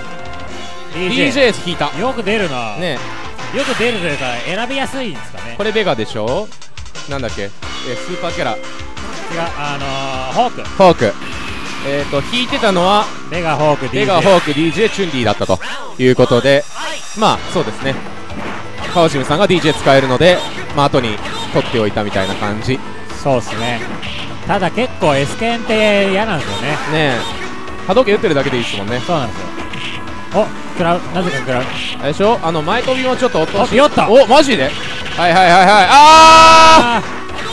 H: ？DJ,
F: DJ 引いた。
H: よく出るな、
F: ね。
H: よく出るというか選びやすいんですかね。
F: これベガでしょ？なんだっけ？えスーパーキャラ。
H: 違うあのー、ホーク。
F: ホーク。えっ、ー、と弾いてたのは
H: ベガホーク DJ
F: ベガホーク DJ チュンリーだったということでまあそうですね。川島さんが DJ 使えるのでまあ後に取っておいたみたいな感じ。ね
H: そうっすねただ結構 S 剣って嫌なんですよね。
F: え。波動拳打ってるだけでいいですもんね。
H: そうなんですよ。お食らう。なぜか食らう。
F: あれでしょ？あの前飛びもちょっと落とし
H: あ酔った。
F: おマジで？はいはいはいはい。あ
H: あ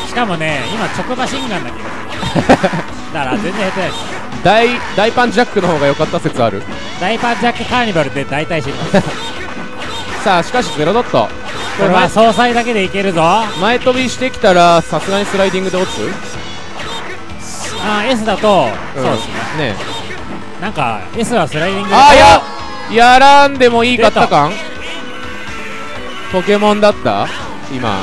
H: ー！しかもね今直マシンガンだけど。だから全然下手です。
F: ー大大パンジャックの方が良かった説ある？
H: 大パンジャックカーニバルで大体死にます
F: さあしかしゼロドット。
H: これは総裁だけでいけるぞ。あ
F: 前飛びしてきたらさすがにスライディングで落ちる
H: ー S だと、
F: ん。
H: そうですね。
F: ね
H: なんか S はスライディングで。
F: あーややらんでもいいかった。感ポケモンだった？今。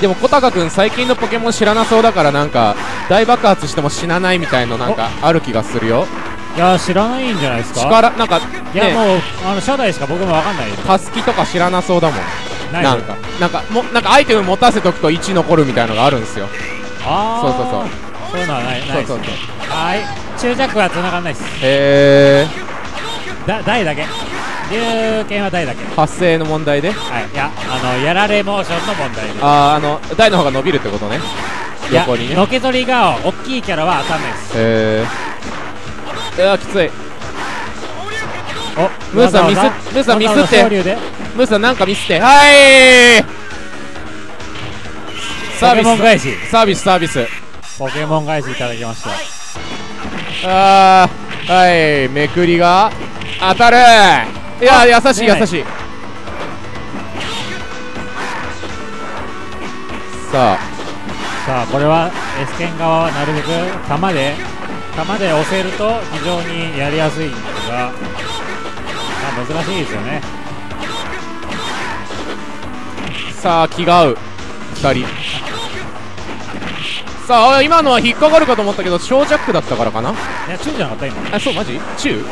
F: でも小高君最近のポケモン知らなそうだからなんか大爆発しても死なないみたいのなんかある気がするよ。
H: いや知らないんじゃないですか？
F: 力なんか
H: いや、
F: ね
H: もうあの初代しか僕もわかんないです
F: タスキとか知らなそうだもん
H: な
F: んかなんかもなんかアイテム持たせとくと1残るみたいのがあるんですよ。
H: あ
F: そうそうそう。
H: うそういうのはないないです
F: そうそう
H: ねはい。中弱は繋がんないです。
F: へえ
H: だ台だけ。龍剣は台だけ。
F: 発生の問題で？
H: はい。いやあのやられモーションの問題です。
F: あーあの台の方が伸びるってことね。横にね。
H: のけぞりが大きいキャラは当たんないです。
F: へえいやきつい。
H: お
F: ムーさんミスムーさんミスって？ムーさんなんかミスって？はい！サービ
H: ポケモン返し。
F: スサービスサービス。
H: ポケモン返しいただきました。
F: あーはい。めくりが当たる。いや優しい優しい。さあ。
H: さあこれは S 剣側はなるべく弾で弾で押せると非常にやりやすいんですが、まあ、難しいですよね。
F: さあ気が合う。2人。さあ今のは引っかかるかと思ったけど小ジャックだったからかな。い
H: や中じゃなかった今。
F: あそうマジ？中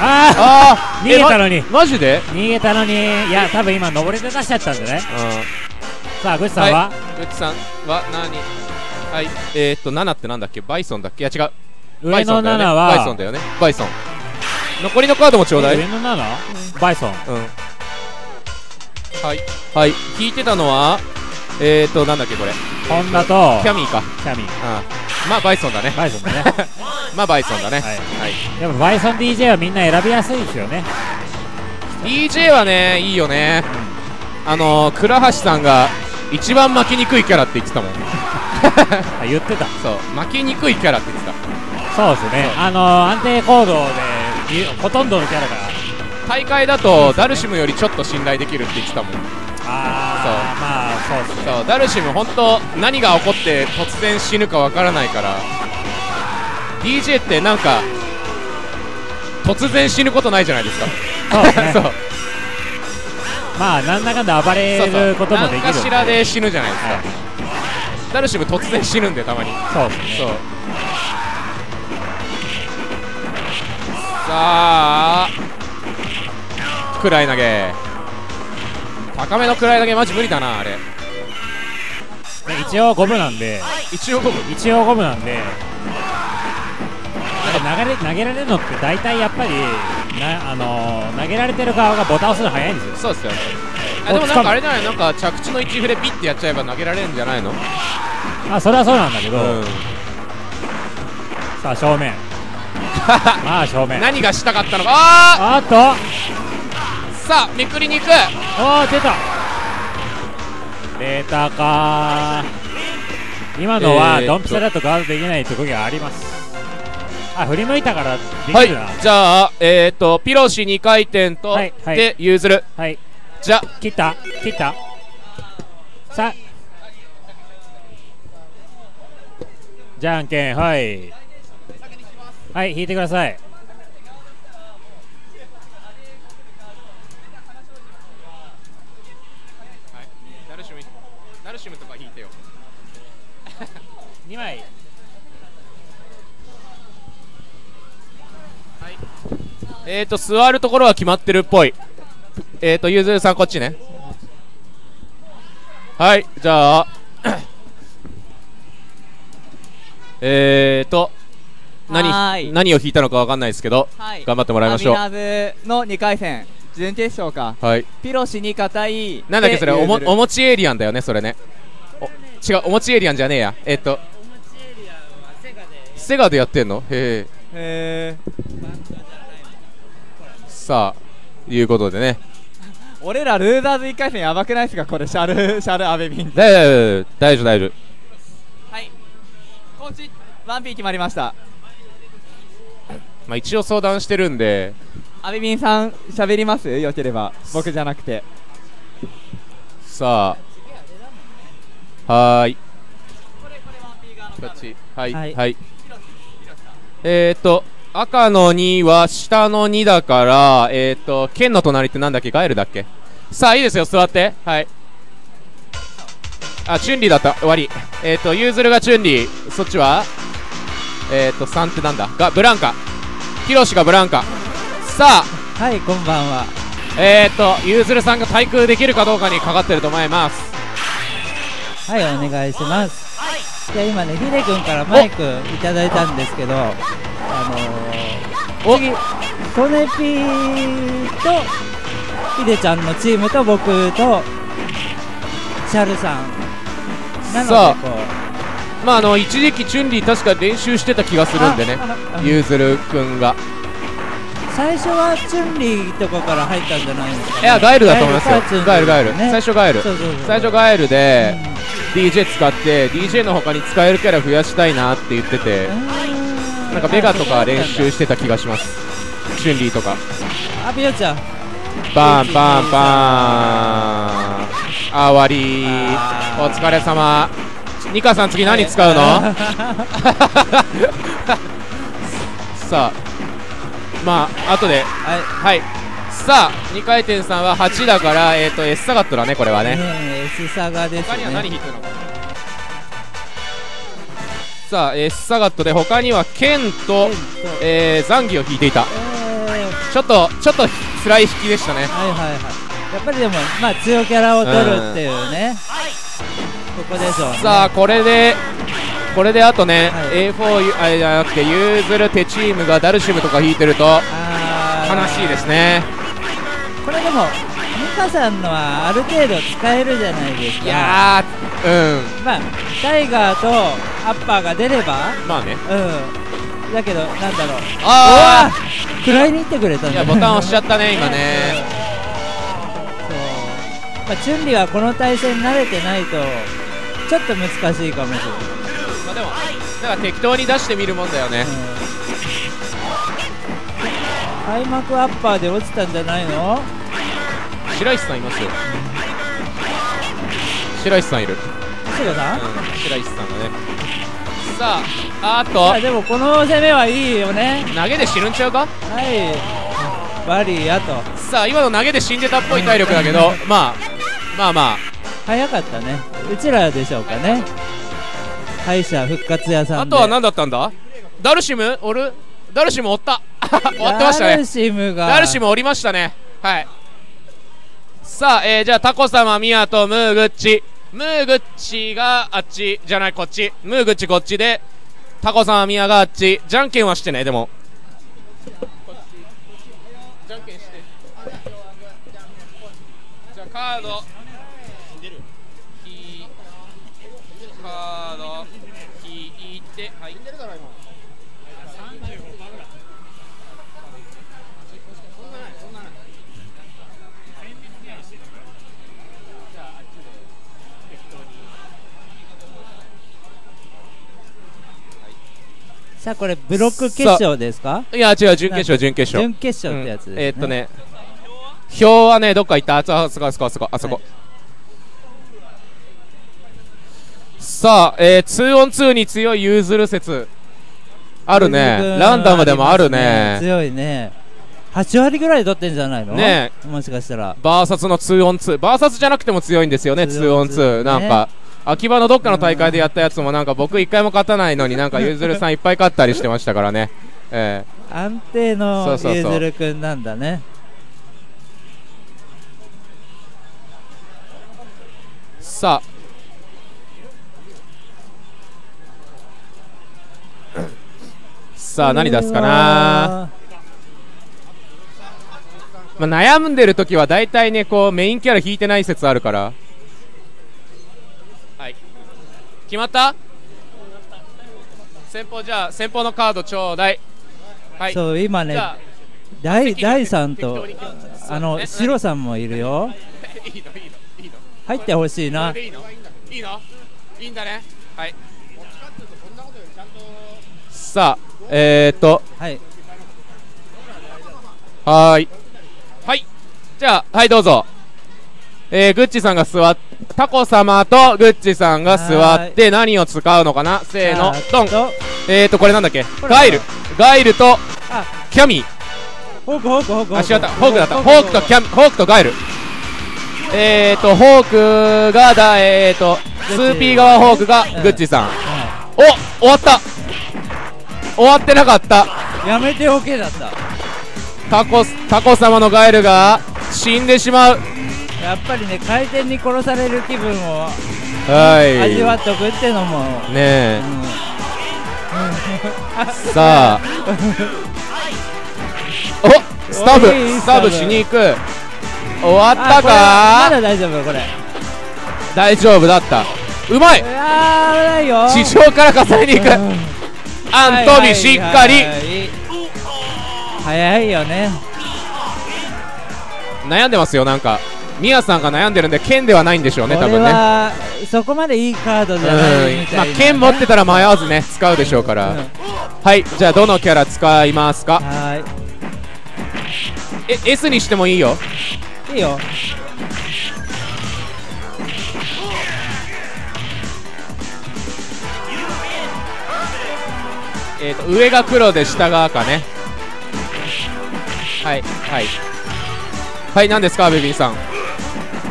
H: あ
F: あ
H: 逃げたのに。
F: マジで？
H: あ逃げたのに。いや多分今登りで出しちゃったんでね
F: うん。
H: さあグッチさんは、
F: グッチさんは何？はい。えー、っと7ってなんだっけ？バイソンだっけ？いや違う。バ
H: 上の
F: イソンだよね。
H: 7は
F: バイソンだよね。バイソン残りのカードもちょうだい。
H: え上の 7? バイソン。
F: うん。はい。はい。引いてたのはえー、っとなんだっけこれ。
H: ホンダと
F: キャミーか。
H: キャミー。
F: あまあバイソンだね。
H: バイソンだね。
F: まあバイソンだね。
H: はい。
F: はい。
H: やっぱバイソン DJ はみんな選びやすいですよね。
F: DJ はねいいよね。あのー、倉橋さんが一番負けにくいキャラって言ってたもん。
H: あ言ってた。
F: そう。負けにくいキャラって言ってた。
H: そうですね。あのー、安定行動でいほとんどのキャラが。
F: 大会だとダルシムよりちょっと信頼できるって言ってたもん。
H: ああまあそうですね。
F: そう。ダルシム本当何が起こって突然死ぬかわからないから。DJ ってなんか突然死ぬことないじゃないですか。
H: そうですね。
F: そう。
H: まあなんだかんだ暴れ
F: そうそう
H: ることもできる。ん
F: 何かしらで死ぬじゃないですか、
H: はい。
F: ダルシム突然死ぬんでたまに。
H: そうですね。
F: そうさあ暗い投げ。高めの暗い投げマジ無理だなあれ。
H: ね一応ゴムなんで。
F: 一応ゴム
H: 一応ゴムなんで。なんか投げれ投げられるのって大体やっぱりな、あのー投げられてる側がボタン押すの早いんですよ。
F: そうですよね。あでもなんかあれじゃない？なんか着地の1フレピッてやっちゃえば投げられるんじゃないの？
H: あそれはそうなんだけど、
F: うん。
H: さあ正面まあ正面。
F: 何がしたかったのか。あ
H: あーっと。
F: ーさあめくりに行く。
H: おー出た。出たか。ー今のはドンピシャだとガードできない特技があります。あ振り向いたからで
F: はい
H: きるな。
F: じゃあえっ、ー、とピロシ2回転と、
H: はいはい。
F: で譲る
H: はい。
F: じゃ
H: 切った。切った。さじゃんけんはいはい引いてください。
F: ダルシムとか引いてよ。
H: 2枚。
F: えーと座るところは決まってるっぽい。えーとゆずるさんこっちね。はいじゃあ。えーと何
D: い。
F: 何を引いたのかわかんないですけど、
D: はい。
F: 頑張ってもらいましょう。
D: アビナズの2回戦準決勝か。
F: はい。
D: ピロシに勝い。
F: なんだっけそれおもお
D: も
F: 餅エイリアンだよねそれね。お違うお餅エイリアンじゃねえや。えっと。セガでやってんの？へえ。
D: へえ。
F: さあいうことでね。
D: 俺らルーザーズ1回戦やばくないですか？これシャルシャルアベビン。
F: 大丈夫大丈夫大丈夫。
D: はい。コーチワンピー決まりました
F: まあ一応相談してるんで。
D: アベビンさん喋ります？よければ。僕じゃなくて。
F: さあ。はーい。こっち。はい。は、
D: はい。い
F: えっ、ー、と赤の2は下の2だからえっ、ー、と剣の隣ってなんだっけ？ガエルだっけ？さあいいですよ。座って。はい。あチュンリーだった。終わり。えっ、ー、とユーズルがチュンリー。そっちは？えっ、ー、と3ってなんだ？がブランカヒロシがブランカ。さあ。
I: はいこんばんは。
F: えっ、ー、とユーズルさんが対空できるかどうかにかかってると思います。
I: はいお願いします。じゃあ今ねヒデ君からマイクいただいたんですけどあのー、次ソネピーとヒデちゃんのチームと僕とシャルさん。なのでこう
F: まああの一時期チュンリー確か練習してた気がするんでね。
I: ああ
F: ユーズルくんが。
I: 最初はチュンリーとかから入ったんじゃないですか、ね、
F: いやガエルだと思いますよ。
I: ガエル
F: ガエル
I: ね。
F: 最初ガエル。
I: そうそうそう。
F: 最初ガエル。で DJ 使って DJ の他に使えるキャラ増やしたいなって言っててなんかベガとか練習してた気がします。チュンリーとか。
I: あビオちゃん。
F: バンバンバン。あ終わり。お疲れ様ニカさん次何使うの？さあまあ後で。
I: はい。
F: はい。さあ2回転さんは8だからえっ、ー、と S サガットだねこれはね。
I: ねえ S サガです
F: 他には何
I: ね
F: 引くの？さあ S サガットで他には剣と、えー、ザンギを引いていた。
I: えー。
F: ちょっとちょっと辛い引きでしたね。
I: はいはいはい。やっぱりでもまあ強キャラを取るっていうね、ここでしょうね。
F: さあこれでこれであとね、
I: はい。
F: A4 あれじゃなくてユーズルテチームがダルシムとか引いてると悲しいですね。
I: これでもミカさんのはある程度使えるじゃないですか。
F: いやーうん。
I: まあタイガーとアッパーが出れば
F: まあね。
I: うん。だけどなんだろう。
F: あ
I: うわ食らいに行ってくれた
F: いやボタン押しちゃったね今ね。
I: そう。まあチュンリーはこの対戦慣れてないとちょっと難しいかもしれない。
F: まあでもなんか適当に出してみるもんだよね。
I: 開幕アッパーで落ちたんじゃないの？
F: 白石さんいますよ。白石さんいる。
I: シロさん、
F: うん白石さんがね。さああと。
I: あでもこの攻めはいいよね。
F: 投げで死ぬんちゃうか？
I: はい。バリーやと。
F: さあ今の投げで死んでたっぽい体力だけどまあまあまあ
I: 早かったね。うちらでしょうかね。敗者復活屋さんで。
F: あとは何だったんだ？ダルシム？おる？ダルシムおった。終わってましたね。
I: ダルシムが。
F: ダルシムおりましたね。はい。さあ、えー、じゃあタコ様ミヤとムーグッチ。ムーグッチがあっちじゃないこっち。ムーグッチこっちでタコ様ミヤがあっち。じゃんけんはしてねでも。じゃんけんして。じゃあカードひカード引いてはい
I: さあこれブロック決勝ですか？
F: いや違う準決勝準決勝。
I: 準決勝ってやつ
F: うんえーっとね表はねどっか行った？あそこあそこあそこあそこ、さあ、えー、2on2 に強いユーズル説あるね。ランダムでもあるね。
I: 強いね。8割ぐらい取ってんじゃないの？
F: ね。
I: もしかしたら。
F: バーサスの 2on2 バーサスじゃなくても強いんですよね 2on2
I: 2on2
F: なんか秋葉のどっかの大会でやったやつもなんか僕一回も勝たないのになんかゆずるさんいっぱい勝ったりしてましたからね。え
I: 安定のゆずるくんなんだね。
F: ーさあ。さあ何出すかな？まあ、悩んでる時は大体ねこうメインキャラ引いてない説あるから決まった？先方じゃあ先方のカードちょうだい。はい。
I: そう今ね大大さんとあの
F: え？
I: シロさんもいるよ。
F: いいのいいのいいの。
I: 入ってほしいな。
F: いいの？いいの？いいんだね。はい。さあえー、っと。
I: はい。
F: はーい。はい。じゃあはいどうぞえー、グッチさんが座っタコ様とグッチさんが座って何を使うのかな？せーのドン。
I: と
F: えーとこれなんだっけ？
I: れ
F: ガイル。ガイルと
I: あ。
F: キャミ。ー
I: ホークホークホーク。
F: あ違った。ホークだった。ホークとキャミホークとガイル。えーとホークがだえーと2P側ホークがグッチさん。
I: は
F: お終わった。終わってなかった。
I: いやめておけだった。
F: タコタコ様のガエルが死んでしまう
I: やっぱりね回転に殺される気分を
F: はい。
I: 味わっとくってのも、
F: ねえ。
I: うん。
F: さあ。おスタブ
I: おいい
F: スタブ。
I: スタブ
F: しに行く。終わった
I: あこれまだ
F: か
I: 大丈夫これ。
F: 大丈夫だった。うまい。
I: ないよ。
F: 地上から重ねに行く。アントビしっかり。
I: はい早いよね。
F: 悩んでますよなんかミヤさんが悩んでるんで剣ではないんでしょうね多分ね。
I: はそこまでいいカードじゃないみたいな、
F: うん。まあ剣持ってたら迷わずね使うでしょうから。
I: うん。
F: はいじゃあどのキャラ使いますか？
I: は
F: え S にしてもいいよ。
I: いいいよ。
F: えー、と上が黒で下が赤ね。はいはい。はい何ですかベビーさん？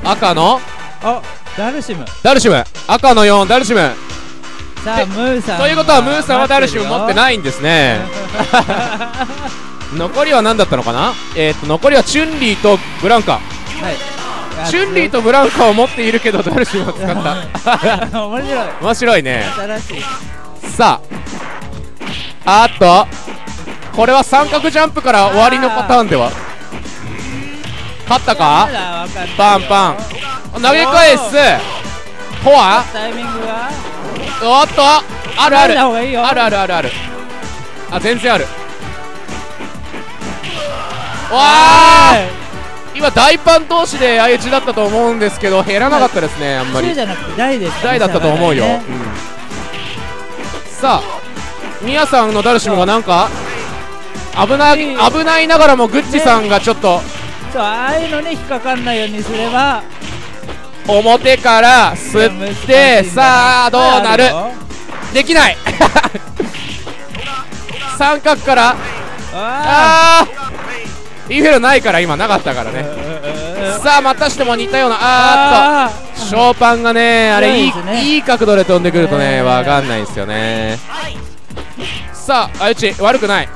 F: 赤の？
I: あダルシム。
F: ダルシム。赤の4ダルシム。
I: さあムーさん。
F: ということはムーさんはダルシム持って
I: い
F: ないんですね。残りは何だったのかな？えっ、と残りはチュンリーとブランカ。
I: はい。
F: チュンリーとブランカを持っているけどダルシムを使った。
I: と面白い。
F: 面白いね。さああっとこれは三角ジャンプから終わりのパターンでは？勝った
I: ま
F: かパンパン。投げ返す。フォア？
I: タイミングが
F: おっと。あるある。あるあるあるある。あ全然ある。わあ！今大パン同士で相打ちだったと思うんですけど減らなかったですねあんまり。
I: 中じゃなくて大です
F: 大だったと思うよ、
I: ね。
F: うん。さあミヤさんのダルシムがなんか危ない。危ないながらもグッチさんがちょっと
I: ああいうのに引っかかんないようにすれば。
F: 表から吸ってさあどうなる？できない。三角から。
I: あ
F: あー。インフェルないから今なかったからね。さあまたしても似たような。あーっ
I: あ
F: とショーパンがねあれいい
I: ね。
F: いい角度で飛んでくるとね
I: ね
F: わかんないんですよね。さあ相打ち悪くない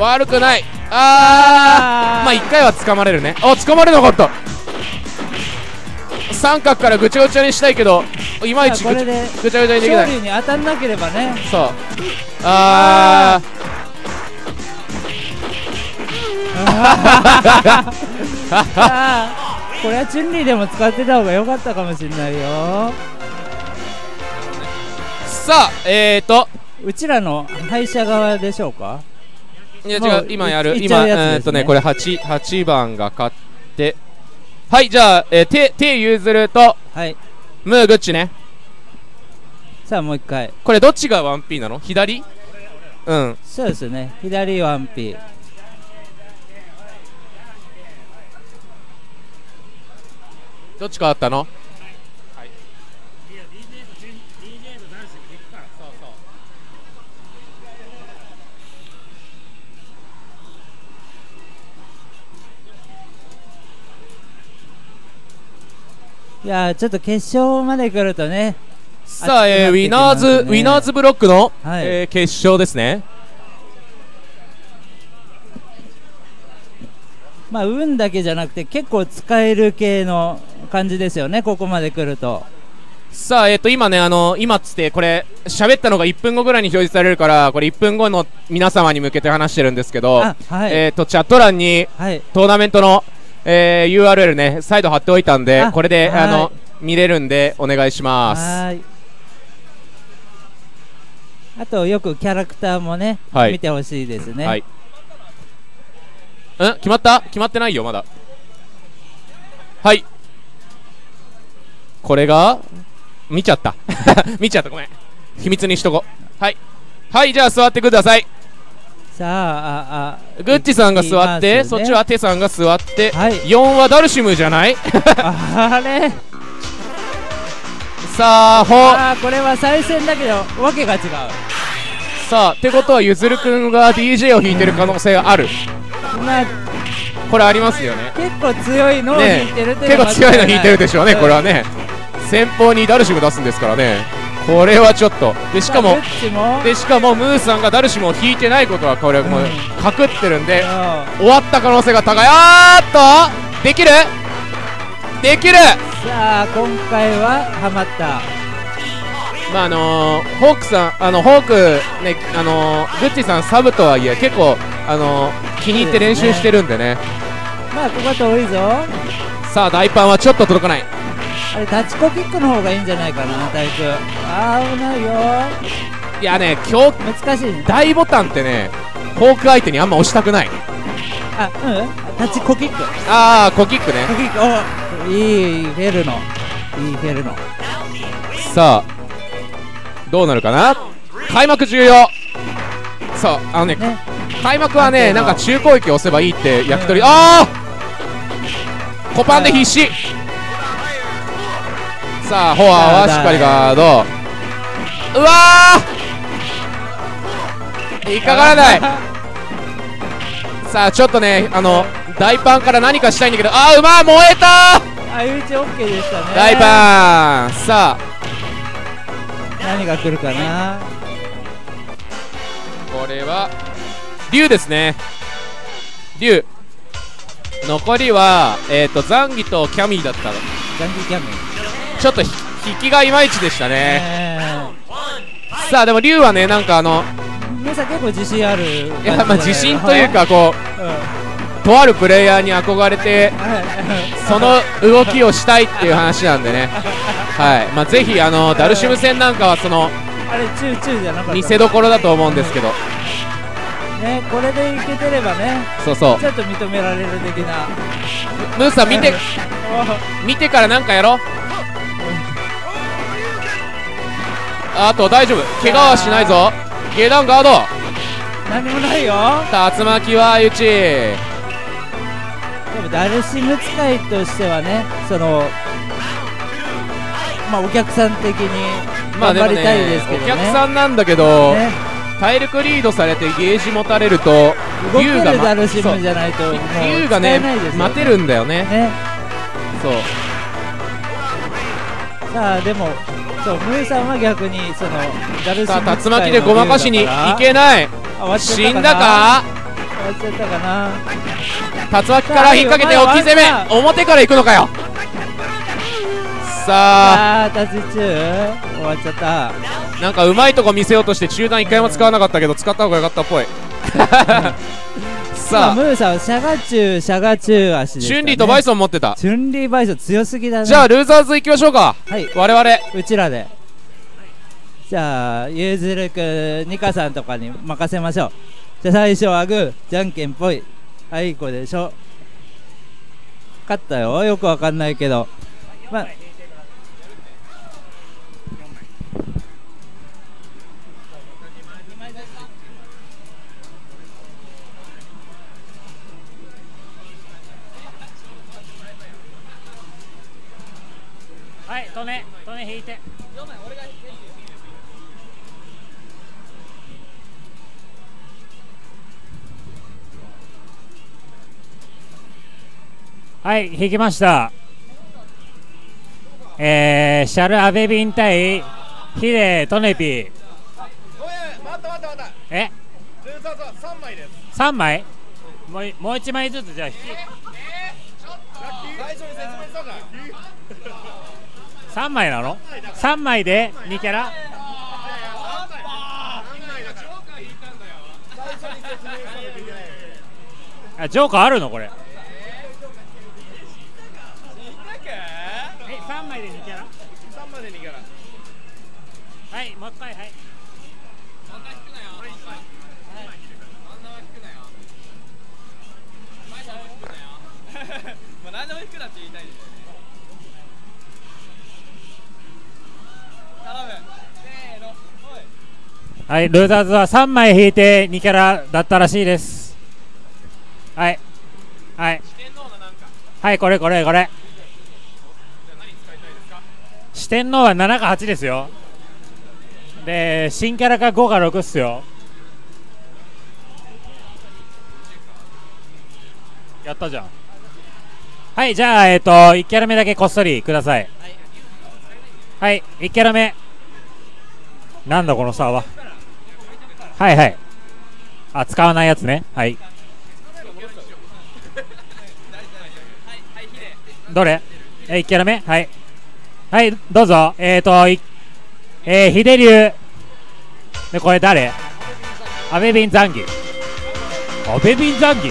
F: 悪くない。あー。
I: あー。
F: まあ1回は掴まれるね。あ掴まれなかった。三角からぐちゃぐちゃにしたいけどいまいちぐちゃ
I: これで
F: ぐちゃにできない。
I: に当たんなければね。
F: そう。あ
I: ああこれはチュンリーでも使ってた方が良かったかもしれないよ。
F: ーさあえーと。
I: うちらの敗者側でしょうか？
F: いや違う今やる。今えっとねこれ八八番が勝って。はいじゃあえ手手譲ると
I: はい。
F: ムーグッチね。
I: さあもう一回。
F: これどっちがワンピーなの？左？うん。
I: そうですね。左ワンピー。
F: どっち変わったの？
I: いやーちょっと決勝まで来るとね
F: さあ、えーウィナーズ、ウィナーズブロックの、
I: はい。
F: えー決勝ですね。
I: まあ運だけじゃなくて結構使える系の感じですよねここまで来ると。
F: さあ、えっ、と、今ね、あの、今っつって、これ、喋ったのが1分後ぐらいに表示されるから、これ1分後の皆様に向けて話してるんですけど、
I: あはい。
F: えっ、と、チャット欄に、
I: はい。
F: トーナメントの、えー URL ね、再度貼っておいたんで
I: あ、
F: これで、
I: はい
F: あの、見れるんで、お願いします。
I: あとよくキャラクターもね、
F: はい
I: 見てほしいですね
F: はい。ん決まった？決まってないよ、まだ。はい。これが、見ちゃった。見ちゃった、ごめん。秘密にしとこう。はい。はい、じゃあ座ってください。
I: さあああ
F: グッチさんが座って、
I: ね
F: そっちはテさんが座って、
I: はい
F: 4はダルシムじゃない？
I: あれ？
F: さあ、ほ
I: あーこれは再戦だけどわけが違う
F: さあ、ってことは、ゆずるくんが DJ を弾いてる可能性がある？
I: まあ
F: これありますよね。
I: 結構強いのを
F: ね
I: 引いてるって
F: 結構強いの弾いてるでしょうね、これは
I: ね
F: ね。先方にダルシム出すんですからね。これはちょっと。で、しかもで、しかも、ムーさんがダルシムを弾いてないことは、これもう、隠ってるんで、
I: うん。
F: 終わった可能性が高い。あーっと。できる？できる！
I: さあ今回はハマった。
F: まああのー、ホークさん、あのホーク、ね、あのー、グッチさん、サブとはいえ、結構、あのー、気に入って練習してるんでね、
I: まあここは遠いぞ。
F: さあ、大パンはちょっと届かない、
I: あれタッチコキックの方がいいんじゃないかなタイプあー危ないよ。
F: いやね、今日
I: 難しいね。
F: 大ボタンってね、ホーク相手にあんま押したくない、
I: あうんタッチコキック。
F: あー、コキックね、
I: コキック。おいいフェルノ。いいフェルノ。
F: さあ、どうなるかな、開幕重要、そう、あのね、
I: ね。
F: 開幕はね、なんか中攻撃押せばいいって焼き鳥、あー！コパンで必死さあフォアはしっかりガード。うわー引っかからない。さあちょっとねあの大パンから何かしたいんだけど。あーうまい燃えた
I: 相打ち OK でしたね。
F: 大パン。さあ。
I: 何が来るかな。
F: これは竜ですね。竜。残りはえっ、ー、とザンギとキャミーだったの。
I: ザンギキャメ
F: ちょっとひ引きがいまいちでしたね。
I: え。
F: さあでも竜はねなんかあの
I: ー、皆さん結構自信ある
F: いやまあ自信というかこ
I: う
F: うとあるプレイヤーに憧れて
I: い。
F: その動きをしたいっていう話なんでね。はい。まあぜひあのダルシム戦なんかはその
I: あれチューチューじゃなかった
F: 見せどころだと思うんですけど。
I: ねこれでいけてればね。
F: そうそう。
I: ちょっと認められる的な。
F: ムーさん見て見てからなんかやろうあと大丈夫。怪我はしないぞ。ゲダウンガード。
I: 何もないよ。
F: 竜巻は相打ち。
I: でもダルシム使いとしてはねそのまあお客さん的に頑張りたいで
F: ね
I: すけどね。
F: お客さんなんだけど、
I: ね。
F: 体力リードされてゲージ持たれると竜がま
I: ダルシ
F: そう
I: ムじゃないともう
F: 竜がね。待てるんだよね。
I: ね。
F: そう。
I: さあでもそうムーさんは逆にそのダルシム
F: さあ竜巻でごまかしにいけない。死んだか？
I: 終わっちゃったかな。
F: 竜巻から引っ掛けて置き攻め。表から行くのかよさあ。
I: ああタッチ中終わっちゃった。
F: なんかうまいとこ見せようとして中段一回も使わなかったけど使った方がよかったっぽい。
I: まあ。
F: さあ
I: ムーさんはシャガ中シャガ中足でした、ね、
F: チュンリーとバイソン持ってた。
I: チュンリーバイソン強すぎだね
F: じゃあルーザーズ行きましょうか。
I: はい。
F: 我々。
I: うちらで。じゃあゆずるくんニカさんとかに任せましょう。じゃあ最初はグーじゃんけんぽい。あいこでしょ。勝ったよ。よくわかんないけど。まあ
H: いて。はい引きました。えー、シャル・アベビン対ヒデ・トネピ。え？
A: ルーザーズは3枚です。
H: 3枚？もういもう1枚ずつじゃあ引き
A: 最初に説明したじゃん
H: 3枚なの ?3 枚で2キャラ？あジョーカーあるのこれ？え3枚で2キャラ
A: ？3枚で2キャラ。
H: はいもう一回はい
C: まあ何でも引くなって言いたいんですよね頼むせーのおい
H: はいルーザーズは3枚引いて2キャラだったらしいです。はいはい。はいこれこれこれ。四天王は7か8ですよ。で新キャラが5か6っすよ。やったじゃん。はいじゃあえっ、と1キャラ目だけこっそりください。はい1キャラ目。なんだこの差は。はいはいあ使わないやつねはいどれ？え1キャラ目？はいはい、どうぞ。えーと、いえー、秀龍。で、これ誰？アベビンザンギ。アベビンザンギ？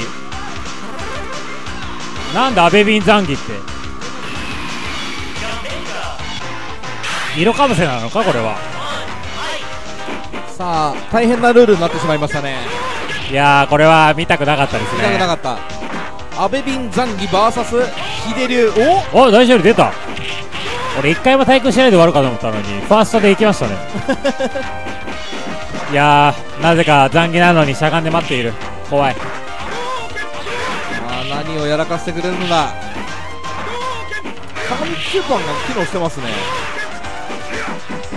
H: なんだアベビンザンギって？色かぶせなのか？これは。
A: さあ大変なルールになってしまいましたね。
H: いやー、これは見たくなかったです
A: 見たくな
H: ね。
A: かった。アベビンザンギ VS 秀龍お
H: お大丈夫出た。俺一回も対空しないで終わるかと思ったのにファーストで行きましたね。いやーなぜか残儀なのにしゃがんで待っている。怖い。
A: あー何をやらかしてくれるのだ。短中パンが機能してますね。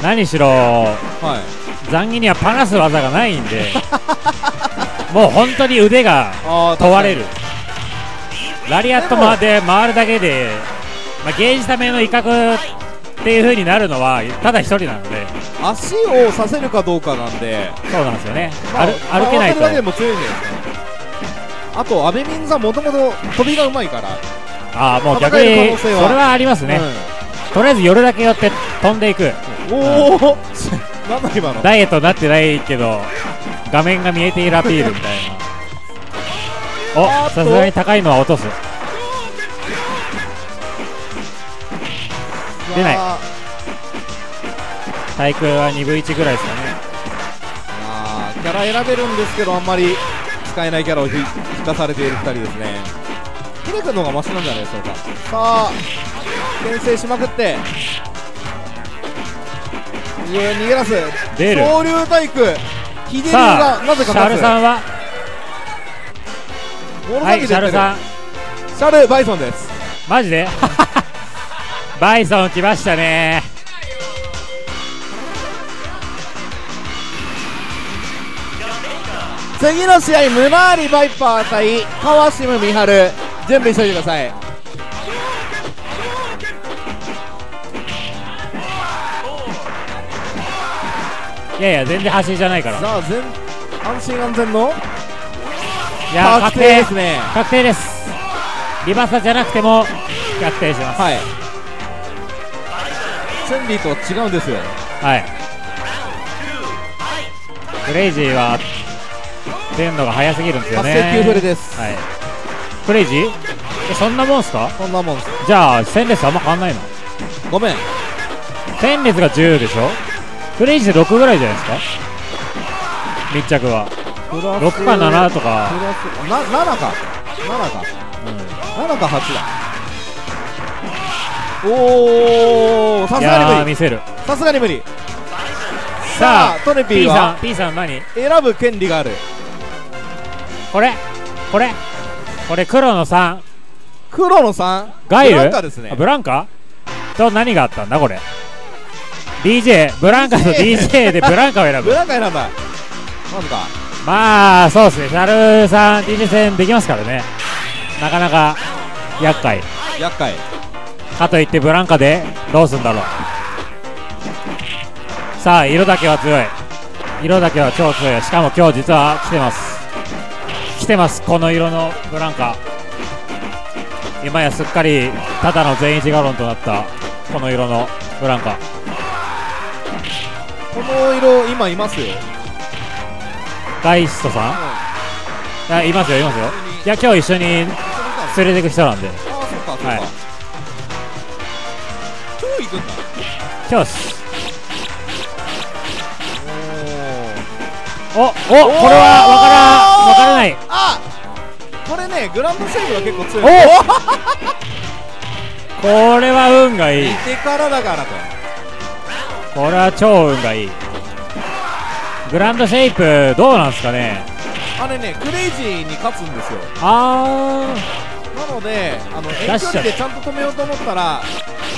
H: 何しろ
A: はい
H: 残儀にはパナす技がないんで もう本当に腕が問われる。ラリアットまで回るだけで、まあ、ゲージための威嚇っていう風になるのはただ一人なので。
A: 足をさせるかどうかなんで、
H: そうなんですよね、
A: まあ
H: 歩歩けないと。
A: 回ってるだけでも強いんじゃないですかあと阿部民さんもともと飛びがうまいから。
H: ああもう逆にそれ
A: 能性は。
H: はありますね、とりあえず寄るだけ寄って飛んでいく。
A: うんおおなんだ今の？
H: ダイエットになってないけど画面が見えているアピールみたいな。おさすがに高いのは落とす。出ない。
A: あ
H: 対空は2分1ぐらいですかね。
A: あーキャラ選べるんですけどあんまり使えないキャラをひ引かされている2人ですねヒデ君の方がマシなんじゃないでしょうか。さあ牽制しまくって。いや逃げ出す。
H: 出る。
A: 恐竜体育。秀龍
H: さ
A: がなぜか勝つ
H: ルさんは？はいシャルさん。
A: シャルバイソンです。
H: マジで？バイソン来ましたね。
A: 次の試合ムナーリバイパー対川島美晴準備しておいてください。
H: いやいや全然走りじゃないから。
A: さあ全安心安全の
H: いや確
A: 確定
H: 定
A: ですね。
H: 確定です。リバーサじゃなくても確定します。
A: はい。チェンリーとは違うんですよ。
H: はい。クレイジーは出るのが早すぎるんですよね。
A: 発生球フレです。
H: はいクレイジー？えそんなもんっすか？
A: そんなもんです。
H: じゃあ戦列あんま変わんないの？
A: ごめん。
H: 戦列が10でしょ？クレイジーで6ぐらいじゃないですか？密着は。6か7とか。
A: プラスな7か。7か。7か8だ。おおさ
H: い
A: すがに無理。
H: 見せる。
A: さすがに無理。
H: さあ
A: トネピ
H: P
A: ーは？
H: さん P さん何？
A: 選ぶ権利がある。
H: これ？これ？これ黒の3
A: 黒の3
H: ガイル？
A: ブランカですね。
H: あブランカ？と何があったんだこれ？DJ ブランカと DJ でブランカを選ぶ。
A: ブランカ選んだ。マジか？
H: まあそうですね。シャルさん DJ 戦できますからね。なかなか厄介。
A: 厄介。
H: かといってブランカでどうすんだろう。さあ色だけは強い。色だけは超強い。しかも今日実は来てます来てます。この色のブランカ。今やすっかりただの全一ガロンとなったこの色のブランカ。
A: この色今いますよ。
H: ガイストさん？いやいますよいますよ。いや今日一緒に連れてく人なんで。
A: ああそっかそっか、
H: はい。
A: 今日行くんだ。
H: 今日っす
A: お
H: おおこれはわからんわからない。
A: あこれねグランドセーブが結構強い。
H: お これは運がいい。
A: からだからと。
H: これは超運がいい。グランドシェイプどうなんすかね。
A: あれねクレイジーに勝つんですよ。
H: あ
A: なのであの遠距離でちゃんと止めようと思ったら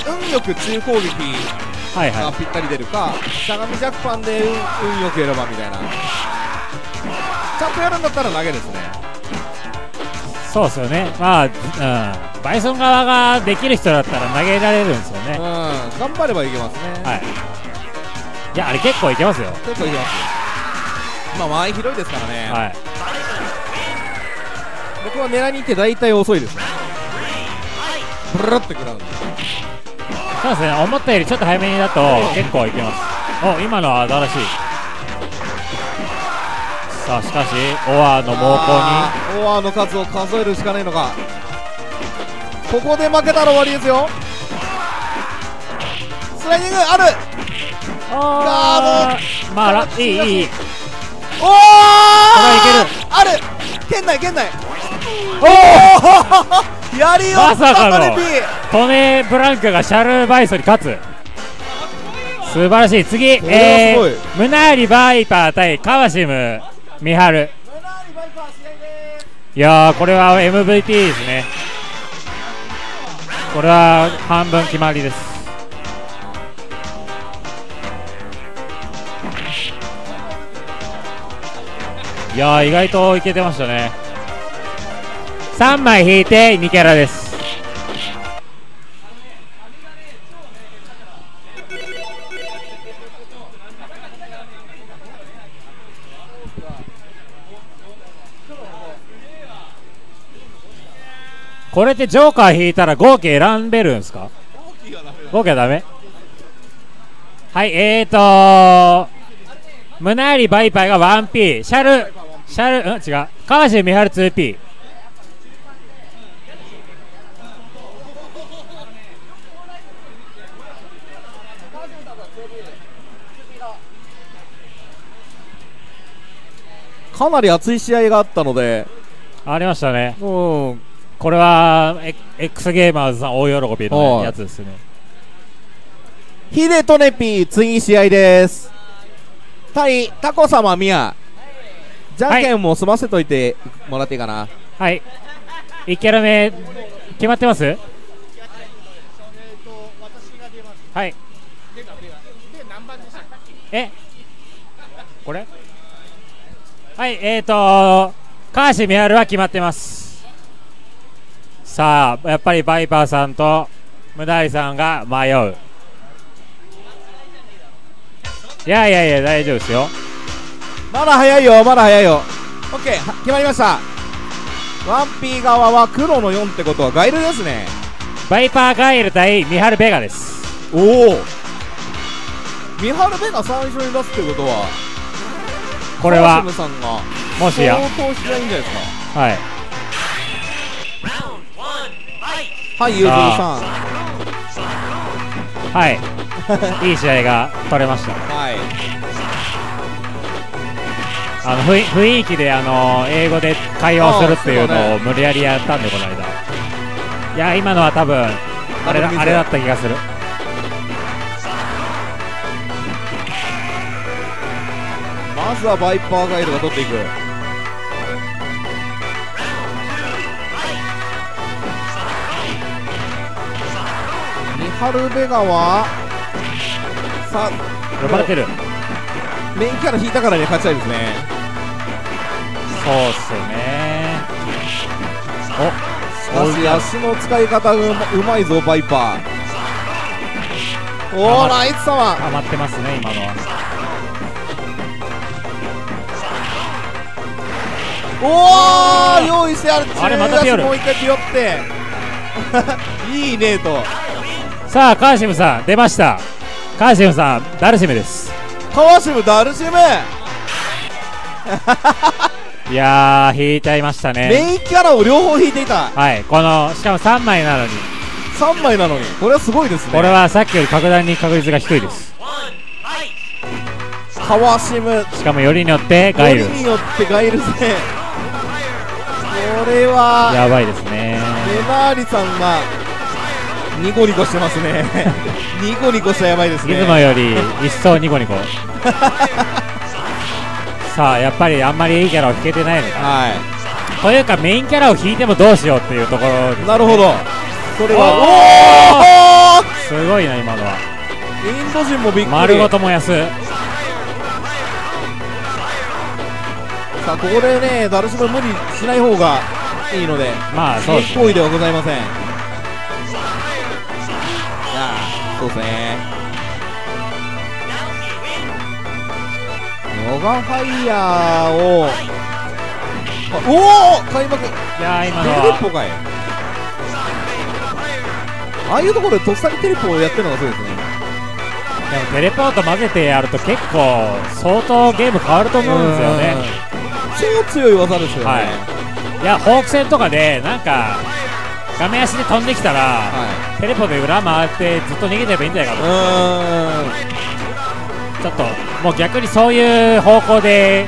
A: 運よく中攻撃
H: ーはいは
A: がぴったり出るかしゃがみ弱パンで運運よくやればみたいな。ちゃんとやるんだったら投げですね。
H: いそうっすよね。まあ、うん、バイソン側ができる人だったら投げられるんですよ
A: うん。
H: ね
A: 頑張ればいけますね。
H: はい。いやあれ結構いけますよ。
A: 結構いけますまあ前広いですからね、
H: はい
A: 僕は狙いに行って大体遅いですね。ブルルって食らうんで
H: そうですね。思ったよりちょっと早めにだと結構いけます。お今のは新しい。さあしかしオアの猛攻
A: あーオアの数を数えるしかないのか。ここで負けたら終わりですよ。スライディングある。
H: にあーまあらいいいい。
A: おお
H: はいけ
A: ある。県内県内
H: お
A: お やりよ
H: まさかの。
A: トネ
H: ブランカがシャルバイソに勝つ。素晴らしい。次えムナーリバイパー対カワシム。ミハル。いやーこれは MVP ですね。これは半分決まりです。いやー意外といけてましたね3枚引いて2キャラです。これってジョーカー引いたら合計選べるんですか？合計はダメはいえーとムナーリバイパイが 1P シャルシャルうん？違う。川尻美晴 2P
A: かなり熱い試合があったので。
H: ありましたね。
A: うん。
H: これはエ X ゲーマーズさん大喜びのやつですね。
A: ヒデトネピ次試合です。対タコ様ミヤ。じゃんけんも済ませといてもらっていいかな、
H: はい。1キャラ目決まってます？はい。え？これ？はいえーと川橋美晴は決まってます。さあやっぱりバイパーさんとムダイさんが迷う。いやいやいや大丈夫ですよ。
A: まだ早いよまだ早いよ。OK は決まりました。1P 側は黒の4ってことはガイルですね。
H: バイパーガイル対ミハルベガです。
A: おお。ミハルベが最初に出すってことは
H: これは。
A: 川島さんが。
H: もしや。
A: 相当しないんじゃないですか。
H: はい!
A: はいゆずるさん
H: はいいい試合が取れました
A: はい
H: あの雰囲気であの英語で会話をするっていうのを無理やりやったんでこの間いや今のは多分あれだあれだった気がする
A: まずはバイパーガイルが取っていく。ミハルベガはさ
H: 呼ばれてる。
A: メインキャラ引いたからね勝ちたいですね。
H: そうっすよね。
A: しかし足の使い方がうまいぞバイパー。おおナイス様。
H: 溜まってますね今のは
A: おお用意してある。
H: あれまたピヨル。
A: もう一回ピヨって。いいねと。
H: さあカーシムさん出ました。カーシムさんダルシムです。
A: 川シムダルシム
H: いやー引いちゃいましたね。
A: メインキャラを両方引いていた。
H: はいこのしかも3枚なのに。
A: 3枚なのに。これはすごいですね。
H: これはさっきより格段に確率が低いです。
A: 川シム
H: しかもよりによってガイル。
A: よりによってガイル戦これは
H: やばいですね。
A: メナーリさんがニコニコしてますね。ニコニコしたらやばいですね。
H: いつもより一層ニコニコ さあやっぱりあんまりいいキャラを引けてないのか。
A: は
H: というかメインキャラを引いてもどうしようっていうところです、
A: いなるほど。それは
H: お
A: おお
H: すごいな今のは。
A: インド人もびっくり。
H: 丸ごと燃やす
A: さあここでねダルシム無理しない方がいいので
H: まあそうです
A: 行為ではございません。いやーそうですね。ヨガファイヤーをあおお開幕。
H: いやー今
A: テ
H: のは。
A: レポかい。ああいうところでとっさにテレポをやってるのがそうですね。
H: でもテレポート混ぜてやると結構相当ゲーム変わると思うんですよね
A: 超強い技ですよね。
H: はい。いやホーク戦とかでなんか画面足で飛んできたら、
A: は
H: テレポで裏回ってずっと逃げてればいいんじゃないかと。ちょっともう逆にそういう方向で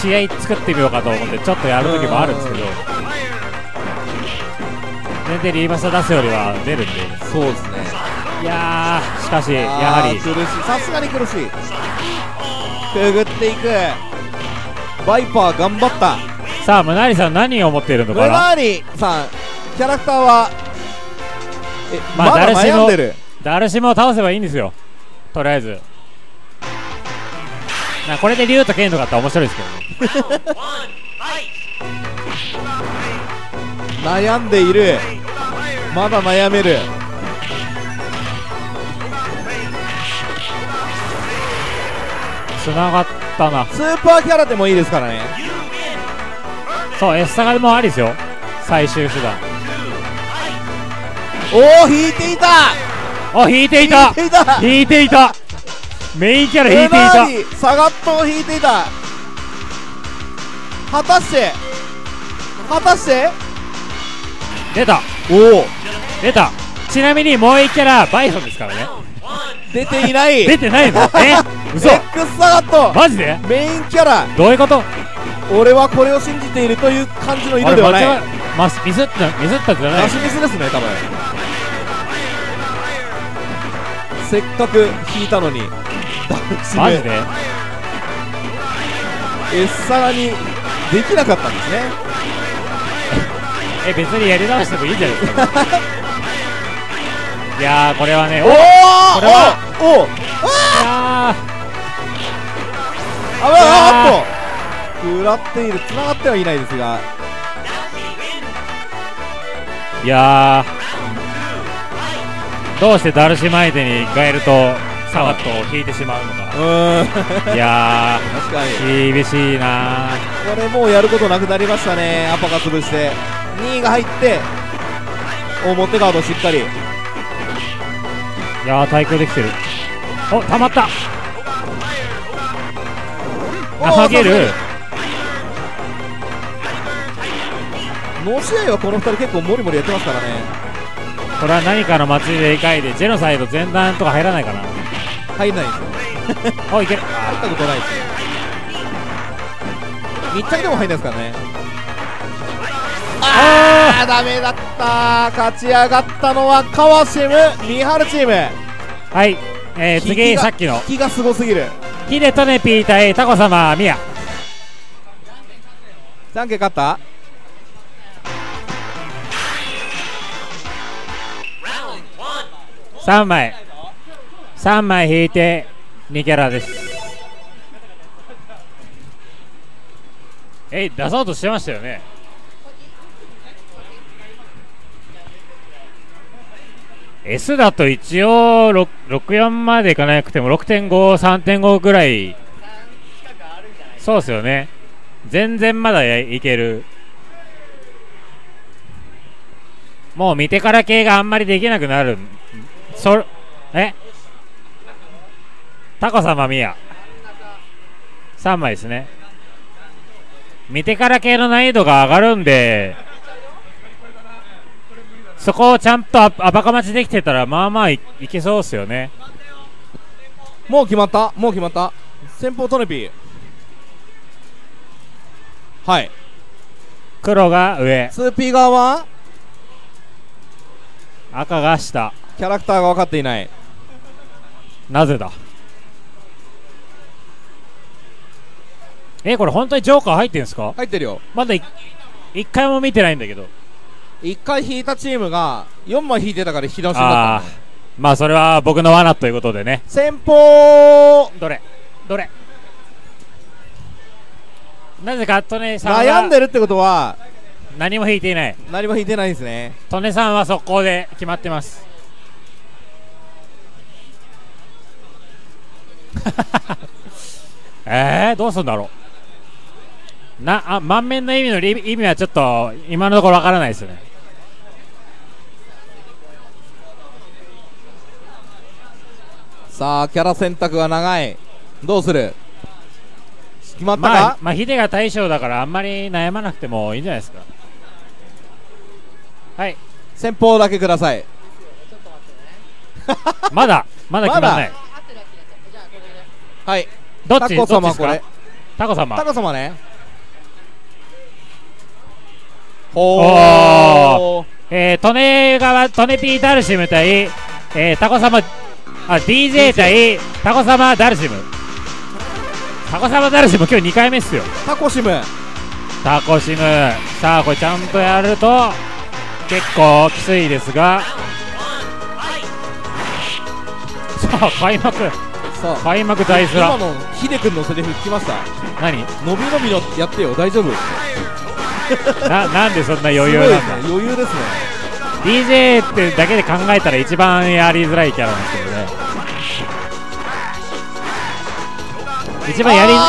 H: 試合作ってみようかと思ってちょっとやる時もあるんですけど。全然リーバーサ出すよりは出るんで。
A: そうですね。
H: いやーしかしやはり。
A: 苦しい。さすがに苦しい。くぐっていくバイパー頑張った。
H: さあムナリさん何を思っているの
A: ム
H: かな？
A: ナーリさんキャラクターはえ
H: まあ
A: まだ
H: 誰しも
A: 悩んでる。
H: ダルシムを倒せばいいんですよ。とりあえず。なこれで竜と剣とかって面白いですけどね。
A: 悩んでいる。まだ悩める。
H: 繋がったな
A: スーパーキャラでもいいですからね。
H: そう S サガもありですよ。最終手段。
A: おお引いていた。
H: あ引いていた。
A: 引いていた。
H: メインキャラ引いていた。
A: サガットを引いていた。果たして果たして？
H: 出た。
A: おお
H: 出た。ちなみにもう一キャラバイソンですからね
A: 出ていない。
H: 出てないの？え？嘘。
A: X サガット。
H: マジで？
A: メインキャラ。
H: どういうこと？
A: 俺はこれを信じているという感じの
H: あ
A: 色ではない。
H: れ間違えまミスったミスったんじゃない。
A: 出しミスですね多分。せっかく引いたのに。
H: マジで
A: ？S サガにできなかったんですね。
H: え別にやり直してもいいんじゃないですか いやーこれはねお
A: おお
H: これは
A: おお
H: いや
A: あわあっと食らっている繋がってはいないですが。
H: ーいやー。どうしてダルシム相手にガエルとサガットを引いてしまうの
A: う
H: か
A: ーん。確
H: いや
A: かに。
H: ー厳しいな
A: これもうやることなくなりましたね。アパが潰して。2位が入って。表ガードしっかり
H: いやー対空できてる。おたまった。投げる。
A: の試合はこの2人結構モリモリやってますからね。
H: これは何かの祭りでかいでジェノサイド前段とか入らないかな。
A: 入んないです。よ
H: おいける。
A: 入ったことないです。よ密着でも入んないですからねあーダメだった。勝ち上がったのは川シムミハルチーム。
H: はい、えー、次さっきの。
A: 引きがすごすぎる。
H: ヒデトネピー対タコ様ミヤ。
A: じゃんけん勝った
H: ？3枚。3枚引いて2キャラです。え出そうとしてましたよね「S」だと一応64までいかなくても6.53.5ぐらい。そうですよね。全然まだいける。もう見てから系があんまりできなくなる。そえ？タコ様ミヤ。3枚ですね。見てから系の難易度が上がるんで。そこをちゃんとああばか待ちできてたらまあまあいいけそうですよね。
A: もう決まった。もう決まった。先方トネピーはい。
H: 黒が上。
A: 2P 側は？
H: 赤が下。
A: キャラクターが分かっていない。
H: なぜだ？えこれ本当にジョーカー入ってんですか？
A: 入ってるよ。
H: まだい一回も見てないんだけど
A: 1回引いたチームが4枚引いてたから引き直しにな
H: ああ
A: ったの。
H: まあそれは僕の罠ということでね。
A: 先方。
H: どれ？どれ？なぜか利根さんは
A: 悩んでるってことは
H: 何も引いていない。
A: 何も引いてないんですね。
H: 利根さんは速攻で決まってます。えー、どうするんだろう。なあ満面の意味のリ意味はちょっと今のところわからないですよね
A: さあキャラ選択が長い。どうする？決まったか、
H: まあ、まあ、ヒデが大将だからあんまり悩まなくてもいいんじゃないですか。はい。
A: 先方だけください。
H: まだまだ決まらない。
A: はい。
H: どっち？
A: タコ様これ。
H: タコ様。
A: タコ様ね。
H: お
A: ほー。
H: えー、利根側利根ピーダルシム対、えー、タコ様あ DJ 対タコ様ダルシム。タコ様ダルシム今日2回目っすよ。
A: タコシム。
H: タコシム。さあこれちゃんとやると結構きついですが。さあ開幕。
A: さあ
H: 開幕大スラ
A: 今のヒデ君のセリフ聞きました？
H: 何？
A: 伸び伸びのやってよ大丈夫？
H: ななんでそんな余裕なんだ？
A: ね余裕ですね
H: DJ ってだけで考えたら一番やりづらいキャラなんですけどね。一番やり
A: あーあ
H: あ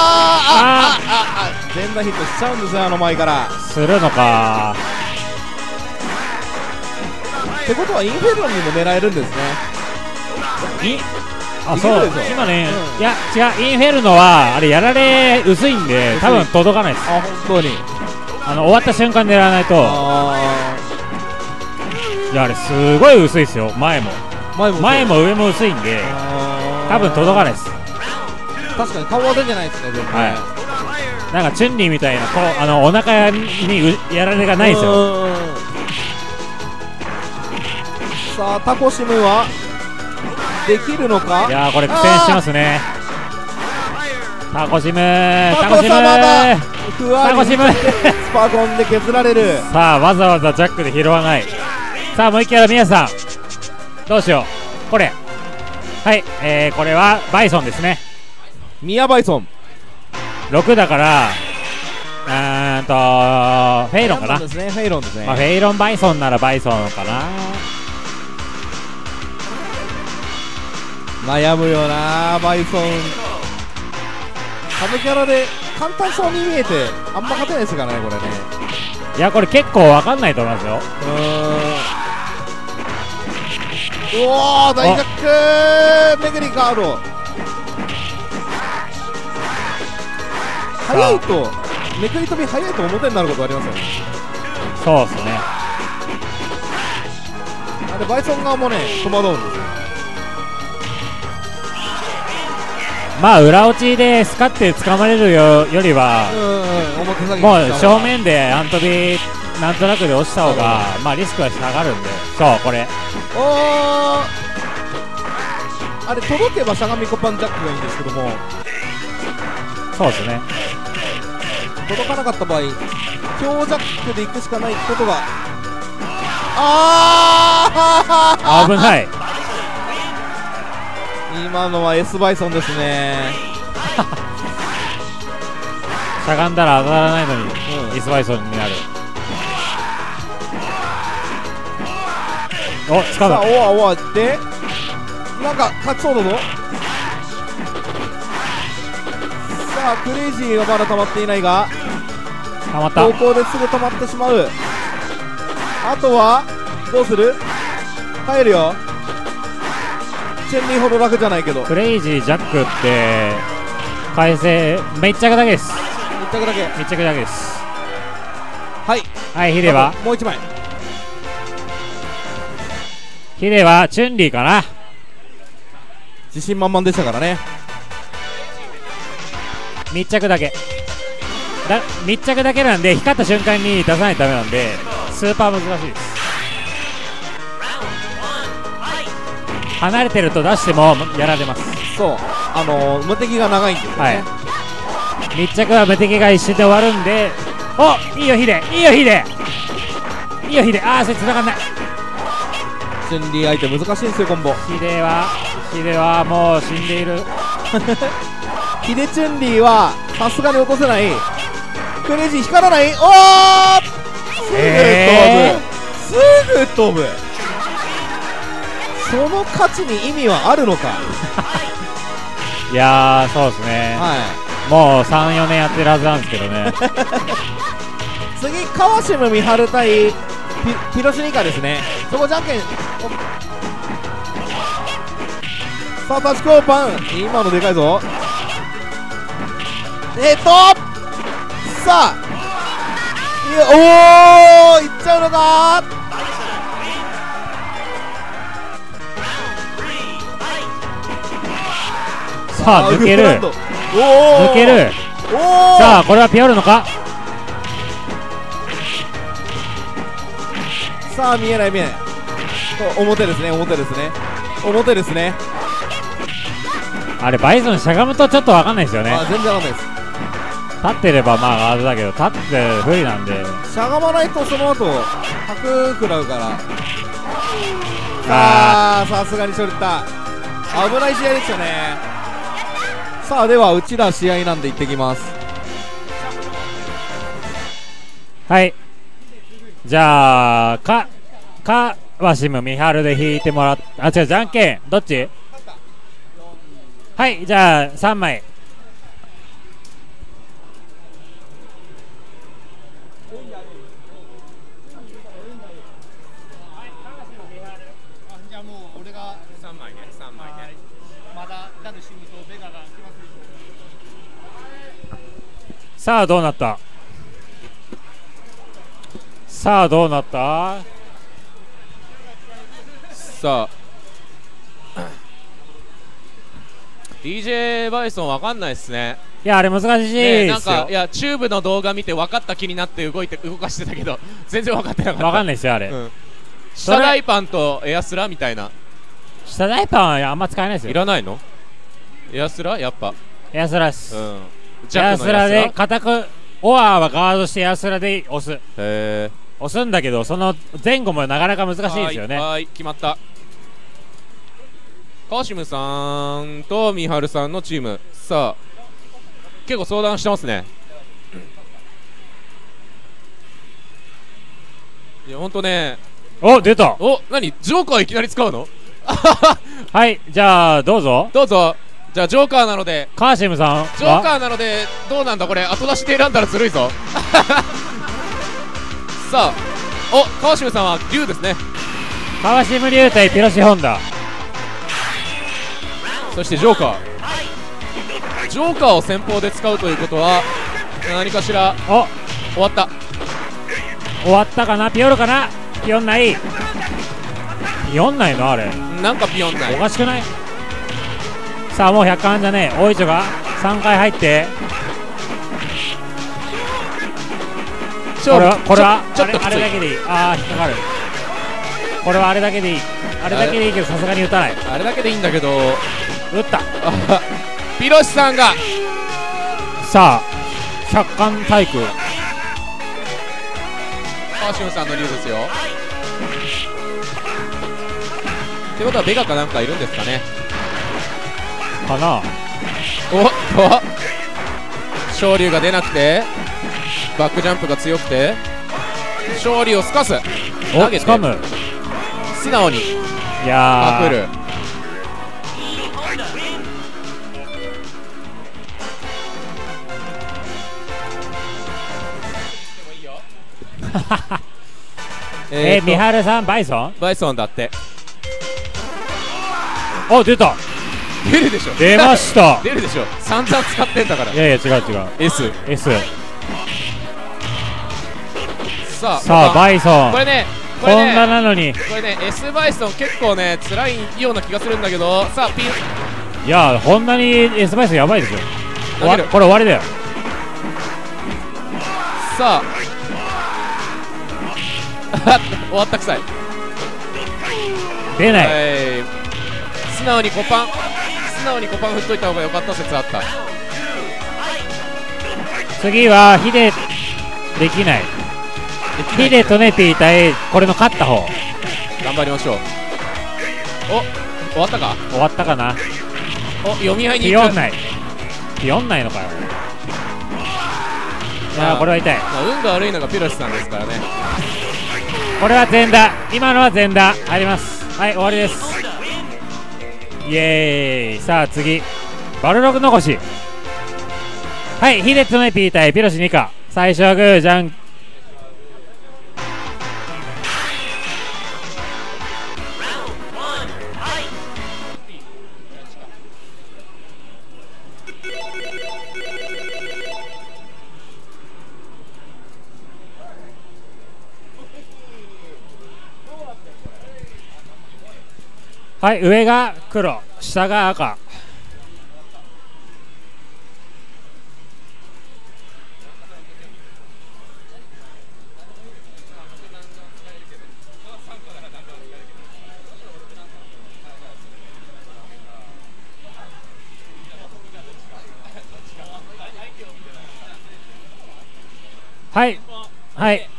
A: あああ全打ヒットしちゃうんですよあの前から。
H: ーするのか。
A: ってことはインフェルノにも狙えるんですね。
H: いあそう。今ね、
A: うん。
H: いや違うインフェルノはあれやられ薄いんで多分届かないです。
A: あ本当に。
H: あの終わった瞬間狙わないと。
A: あ
H: いやあれすごい薄いですよ。前も。
A: ー前も
H: 前も上も薄いんで多分届かないです。
A: 確かに顔は出てないですね全然。
H: はい。なんかチュンリーみたいなこうあのお腹にうやられがないですよ。
A: よさあタコシムはできるのか？
H: いやーこれ苦戦してますね。タコシムタコシム
A: タコ
H: シム。
A: スパコンで削られる。
H: さあわざわざジャックで拾わないさあもう一回皆さん。どうしよう。これ。はい。えー、これはバイソンですね。
A: ミヤバイソン。
H: 6だからうーんとフェイロンかな、
A: フェイロンですね。
H: まあ、フェイロンバイソンならバイソンかな。
A: 悩むよなバイソン。サブキャラで簡単そうに見えてあんま勝てないですからねこれね。
H: いやこれ結構わかんないと思いますよ。
A: うーんうおー大学めぐりガード。早いとめくり飛び早いと表になることありますよ。ね
H: そうですね。
A: あれバイソン側もね戸惑うんですよ。
H: まあ裏落ちでスカって掴まれるよよりはもう正面でアントビなんとなくで落ちた方がまあリスクは下がるんで。そうこれ。
A: おー。あれ届けばしゃがみコパンジャックがいいんですけども。
H: そうですね。
A: 届かなかった場合強ジャックで行くしかないことがあー！
H: 危ない。
A: 今のは S バイソンですね。
H: しゃがんだら当たらないのに、
A: うん。
H: イスバイソンになるお掴ん
A: さあ
H: だ
A: オアオアでなんか勝ちそうだぞ。さあクレイジーがまだ溜まっていないが
H: たまった。
A: 高校ですぐ止まってしまう。あとはどうする？帰るよ。チェンリーほど楽じゃないけど。
H: クレイジージャックって改正密着だけです。
A: 一着だけ。
H: 密着だけです。
A: はい。
H: はいヒデは？
A: もう一枚
H: ヒデはチュンリーかな。
A: 自信満々でしたからね。
H: 密着だけ。だ密着だけなんで光った瞬間に出さないとダメなんでスーパー難しいです。離れてると出してもやられます。
A: そう。あのー、無敵が長いんですよね、
H: はい。密着は無敵が一瞬で終わるんでおいいよヒデ。いいよヒデ。いいよヒデ。ああそれ繋がんない
A: チェンリー相手難しいんですよコンボ。
H: ヒデはヒデはもう死んでいる。
A: ヒデチュンリーはさすがに落とせない。クレイジー光らない。おーすぐ飛ぶ、
H: え
A: すぐ飛ぶ。その勝ちに意味はあるのか。
H: いやーそうですね、
A: は
H: もう34年やってるはずなんですけどね。
A: い 次川島美晴対ピピロシニカですね。そこじゃんけん。おさあタチコーパン。今のでかいぞ。えっとさあ。いやおーいっちゃうのか。
H: さあ抜ける。抜ける。
A: おお
H: さあこれはピオるのか？
A: さあ見えない見えない。と表ですね表ですね。表ですね。
H: あれバイソンしゃがむとちょっと分かんないですよね。
A: あ全然わかんないです。
H: 立ってればまあガードだけど立って不利なんで。
A: しゃがまないとその後角食らうから。
H: あ
A: さあさすがに処理った。危ない試合でしたね。さあではうちら試合なんで行ってきます。
H: はいじゃあかかわしむみはるで引いてもらっあ違うじゃんけん。どっち？はいじゃあ3枚。
C: じゃあもう俺が
F: 3枚ね3枚ね
C: まだダルシムとベガが来ます
H: さあどうなった？さあどうなった？
F: さあ。DJ バイソンわかんないっすね。
H: いやあれ難しい
F: ねなんかいやチューブの動画見て分かった気になって動いて動かしてたけど 全然分かってなかった。
H: 分かんないですよあれ、
F: うん。下大パンとエアスラみたいな。
H: 下ダイパンはあんま使えないですよ。
F: いらないの？エアスラ？やっぱ。
H: エアスラです、
F: うん。
H: エアスラで固くオアはガードしてエアスラで押す。
F: へえ
H: 押すんだけどその前後もなかなか難しいですよね。
F: はいはい決まった。カシムさんとミハルさんのチーム。さあ結構相談してますね。いやほんとね。
H: お出た。
F: お何？ジョーカーいきなり使うの？
H: はいじゃあどうぞ。
F: どうぞ。じゃあジョーカーなので。
H: カーシムさん
F: ジョーカ
H: は
F: ーなのでどうなんだこれ？後出しで選んだらずるいぞさあお川島さんは竜ですね。
H: 川島龍対ピロシホンダ。
F: そしてジョーカー。ジョーカーを先方で使うということは何かしら
H: お。
F: 終わった。
H: 終わったかな？ピオルかな？ピオンない。ピオンないのあれ。
F: なんかピヨンない。
H: おかしくない？さあもう100巻じゃねえ。大磯が3回入ってこれはこれはあれ
F: ちょっと
H: あれだけでいい。ああ引っかかる。これはあれだけでいい。あれだけでいいけどさすがに打たない。
F: あれだけでいいんだけど。
H: 打った。
F: あ ピロシさんが。
H: さあ100巻体育
F: 川島さんの竜ですよ。ってことはベガかなんかいるんですかね。
H: かな。
F: おっと。昇竜が出なくてバックジャンプが強くて昇竜をすかす。
H: お
F: 投げて。
H: 掴む。
F: 素直に。
H: い
F: パ
H: やー。
F: クる。
H: えー、
F: と。
H: 三春さんバイソン？
F: バイソンだって。
H: お出た。
F: 出るでしょ。
H: 出ました。
F: 出るでしょ。散々使ってんだから。
H: いやいや違う違う。
F: S
H: S
F: さあ
H: さあ
F: ま
H: バイソン。
F: これねこれね。
H: なのに。
F: これね S バイソン結構ね辛いような気がするんだけど。さあピン。
H: いやホンダに S バイソンやばいですよ。終わ
F: 投げる。
H: これ終わりだよ。
F: さあ。終わったくさい。
H: 出ない。
F: 素直にコパン素直にコパン振っといた方が良かった説あった。
H: 次はヒデできないヒデとネピー対これの勝った方。
F: 頑張りましょう。お終わったか？
H: 終わったかな。
F: お読み合いに行く。
H: ない。ピヨンないのかよ。いやーこれは痛い。
F: まあ、運が悪いのがピロシさんですからね。
H: これは全打今のは全打あります。はい終わりです。イエーイ。さあ次。バルログ残し。はいヒデとネピー対ピロシ2か最初はグーじゃんはい上が黒下が赤。はいはい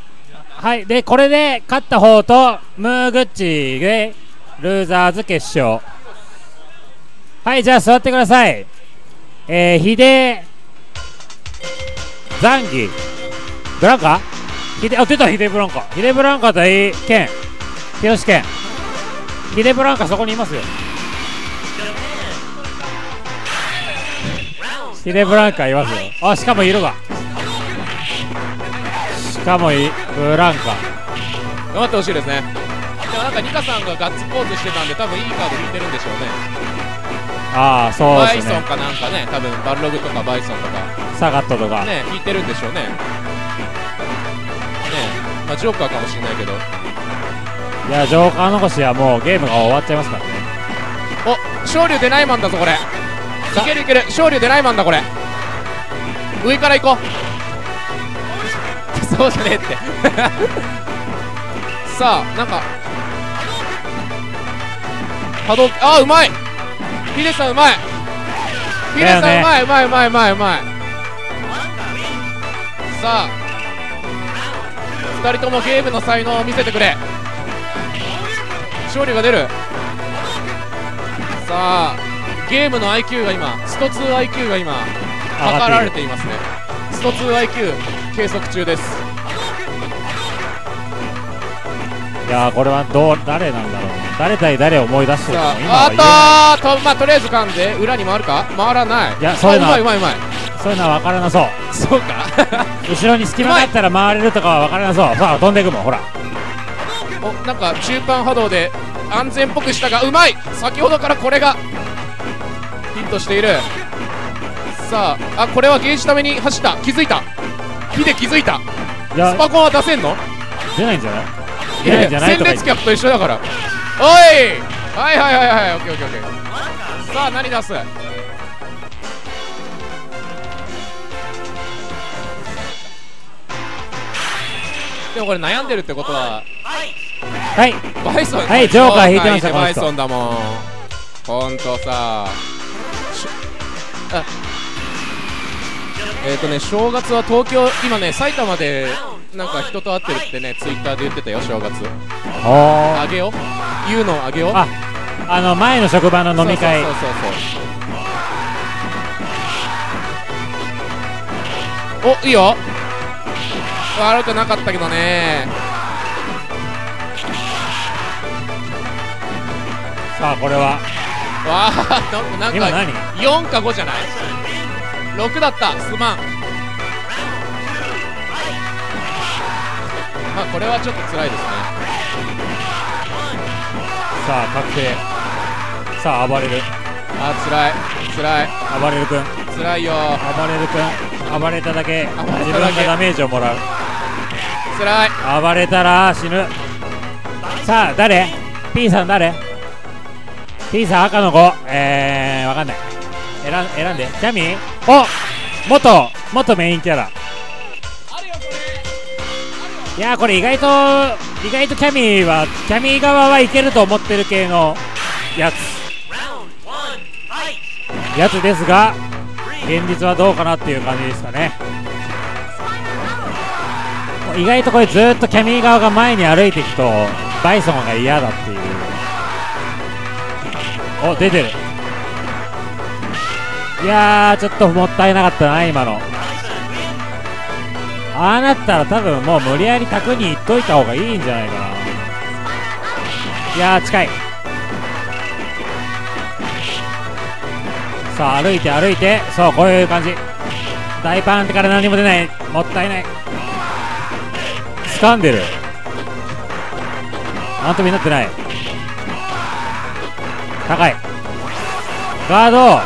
H: はい。でこれで勝った方とムーグッチでルーザーズ決勝。はいじゃあ座ってください。えー、ヒデザンギ。ブランカ？ヒデあ出たヒデブランカ。ヒデブランカ対ケン。ピヨシケン。ヒデブランカそこにいますよ。ヒデブランカいますよ。あしかも色が。しかもい。ブランカ。
F: 頑張ってほしいですね。でもなんかニカさんがガッツポーズしてたんで多分いいカード引いてるんでしょうね。
H: ああそう
F: バイ
H: ですね
F: ソンかなんかね。多分バルログとかバイソンとか。
H: サガットとか、
F: ね引いてるんでしょうね。ね。まあジョーカーかもしれないけど。
H: いやジョーカー残しはもうゲームが終わっちゃいますからね。
F: お昇竜出ないマンだぞこれ。いけるいける。昇竜出ないマンだこれ。上から行こう。そうじゃねえって。さあなんか波動あうまい。ヒデさんうまい。ヒデさんうまいうまいうまいうまいうまい。さあ2人ともゲームの才能を見せてくれ。勝利が出る。さあゲームの IQ が今スト 2IQ が今測られていますね。スト 2IQ 計測中です。
H: いやーこれはどう誰なんだろう誰対誰を思い出してる今は
F: あとまあとりあえず噛んで裏に回るか？回らない。
H: いやそういうのは
F: あうまいうまいうまい。
H: いそういうのは分からなそう。
F: そうか。
H: 後ろに隙間があったら回れるとかは分からなそう。さあ飛んでいくもんほら。
F: おなんか中間波動で安全っぽくしたがうまい。先ほどからこれがヒットしている。さああこれはゲージために走った。気づいた。ヒデ気づいた。
H: いや。
F: スパコンは出せんの？
H: 出ないんじゃない？
F: い
H: 出ないんじゃない？
F: 戦列キャップと一緒だからおい!はいはいはいはいオッケーオッケーオッケー。さあ何出す?でもこれ悩んでるってことは
H: はい。
F: バイソン
H: はいジョーカー引いてました
F: バイソン。だもん。ほんとさ。しあえっ、ー、とね正月は東京今ね埼玉でなんか人と会ってるってねツイッターで言ってたよ正月。あげよ言うのあげよ
H: ああの前の職場の飲み会。
F: そうそうそうそう。おいいよ。悪くなかったけどね。
H: さあこれは。
F: わあなんか4か5じゃない？6だった。すまん。まあこれはちょっと辛いですね。
H: さあ確定。さあ暴れる。
F: あ辛い。辛い。
H: 暴れる君。
F: 辛いよ。
H: 暴れる君。暴れただけ。自分がダメージをもらう。
F: 辛い。
H: 暴れたら死ぬ。さあ誰？P さん誰？P さん赤の子。えー、わかんない。選ん選んで。キャミー？お元元メインキャラ。いやこれ意外と意外とキャミーはキャミー側はいけると思ってる系のやつ。やつですが現実はどうかなっていう感じですかね。意外とこれずっとキャミー側が前に歩いていくとバイソンが嫌だっていう。お出てる。いやーちょっともったいなかったな今の。ああなったら多分もう無理やり卓に行っといた方がいいんじゃないかな。いやー近い。さあ歩いて歩いて。そうこういう感じ。大パンってから何も出ない。もったいない。掴んでる。なんともになってない。高い。ガード。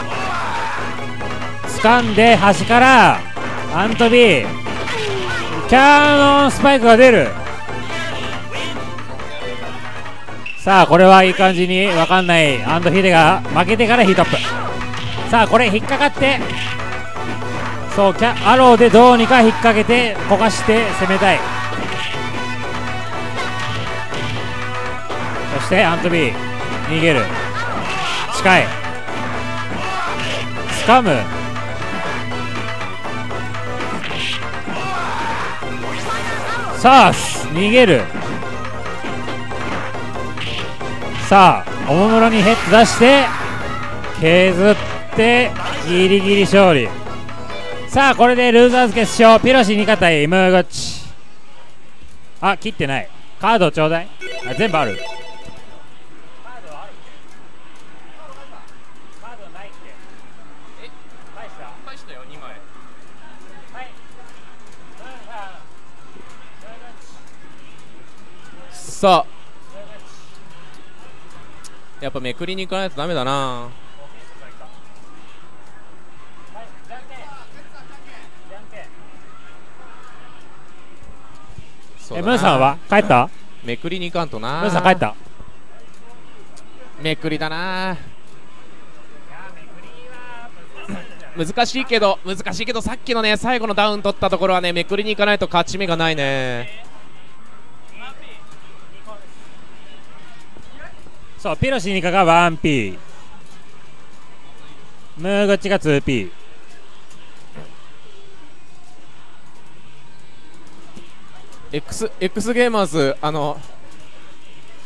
H: 掴んで端からアントビー。キャノンスパイクが出る。さあこれはいい感じに分かんない。アンドヒデが負けてからヒートアップ。さあこれ引っかかって。そうキャアローでどうにか引っ掛けて焦がして攻めたい。そしてアントビー逃げる。近い。掴む。さあ逃げる。さあおもむろにヘッド出して削ってギリギリ勝利。さあこれでルーザーズ決勝。ピロシ2勝対ムーゴッチ。あ切ってない。カードちょうだい。あ全部ある
F: 返したよ2枚さあ。やっぱめくりに行かないとダメだな。そう
H: え
F: だな。
H: ムーさんは？帰った？
F: めくりに行かんとな。
H: ムーさん帰った？
F: めくりだな。難しいけど難しいけどさっきのね最後のダウン取ったところはねめくりに行かないと勝ち目がないね
H: そうピロシニカが 1P ムーゴッチが 2P
F: X, X ゲー。マーズあの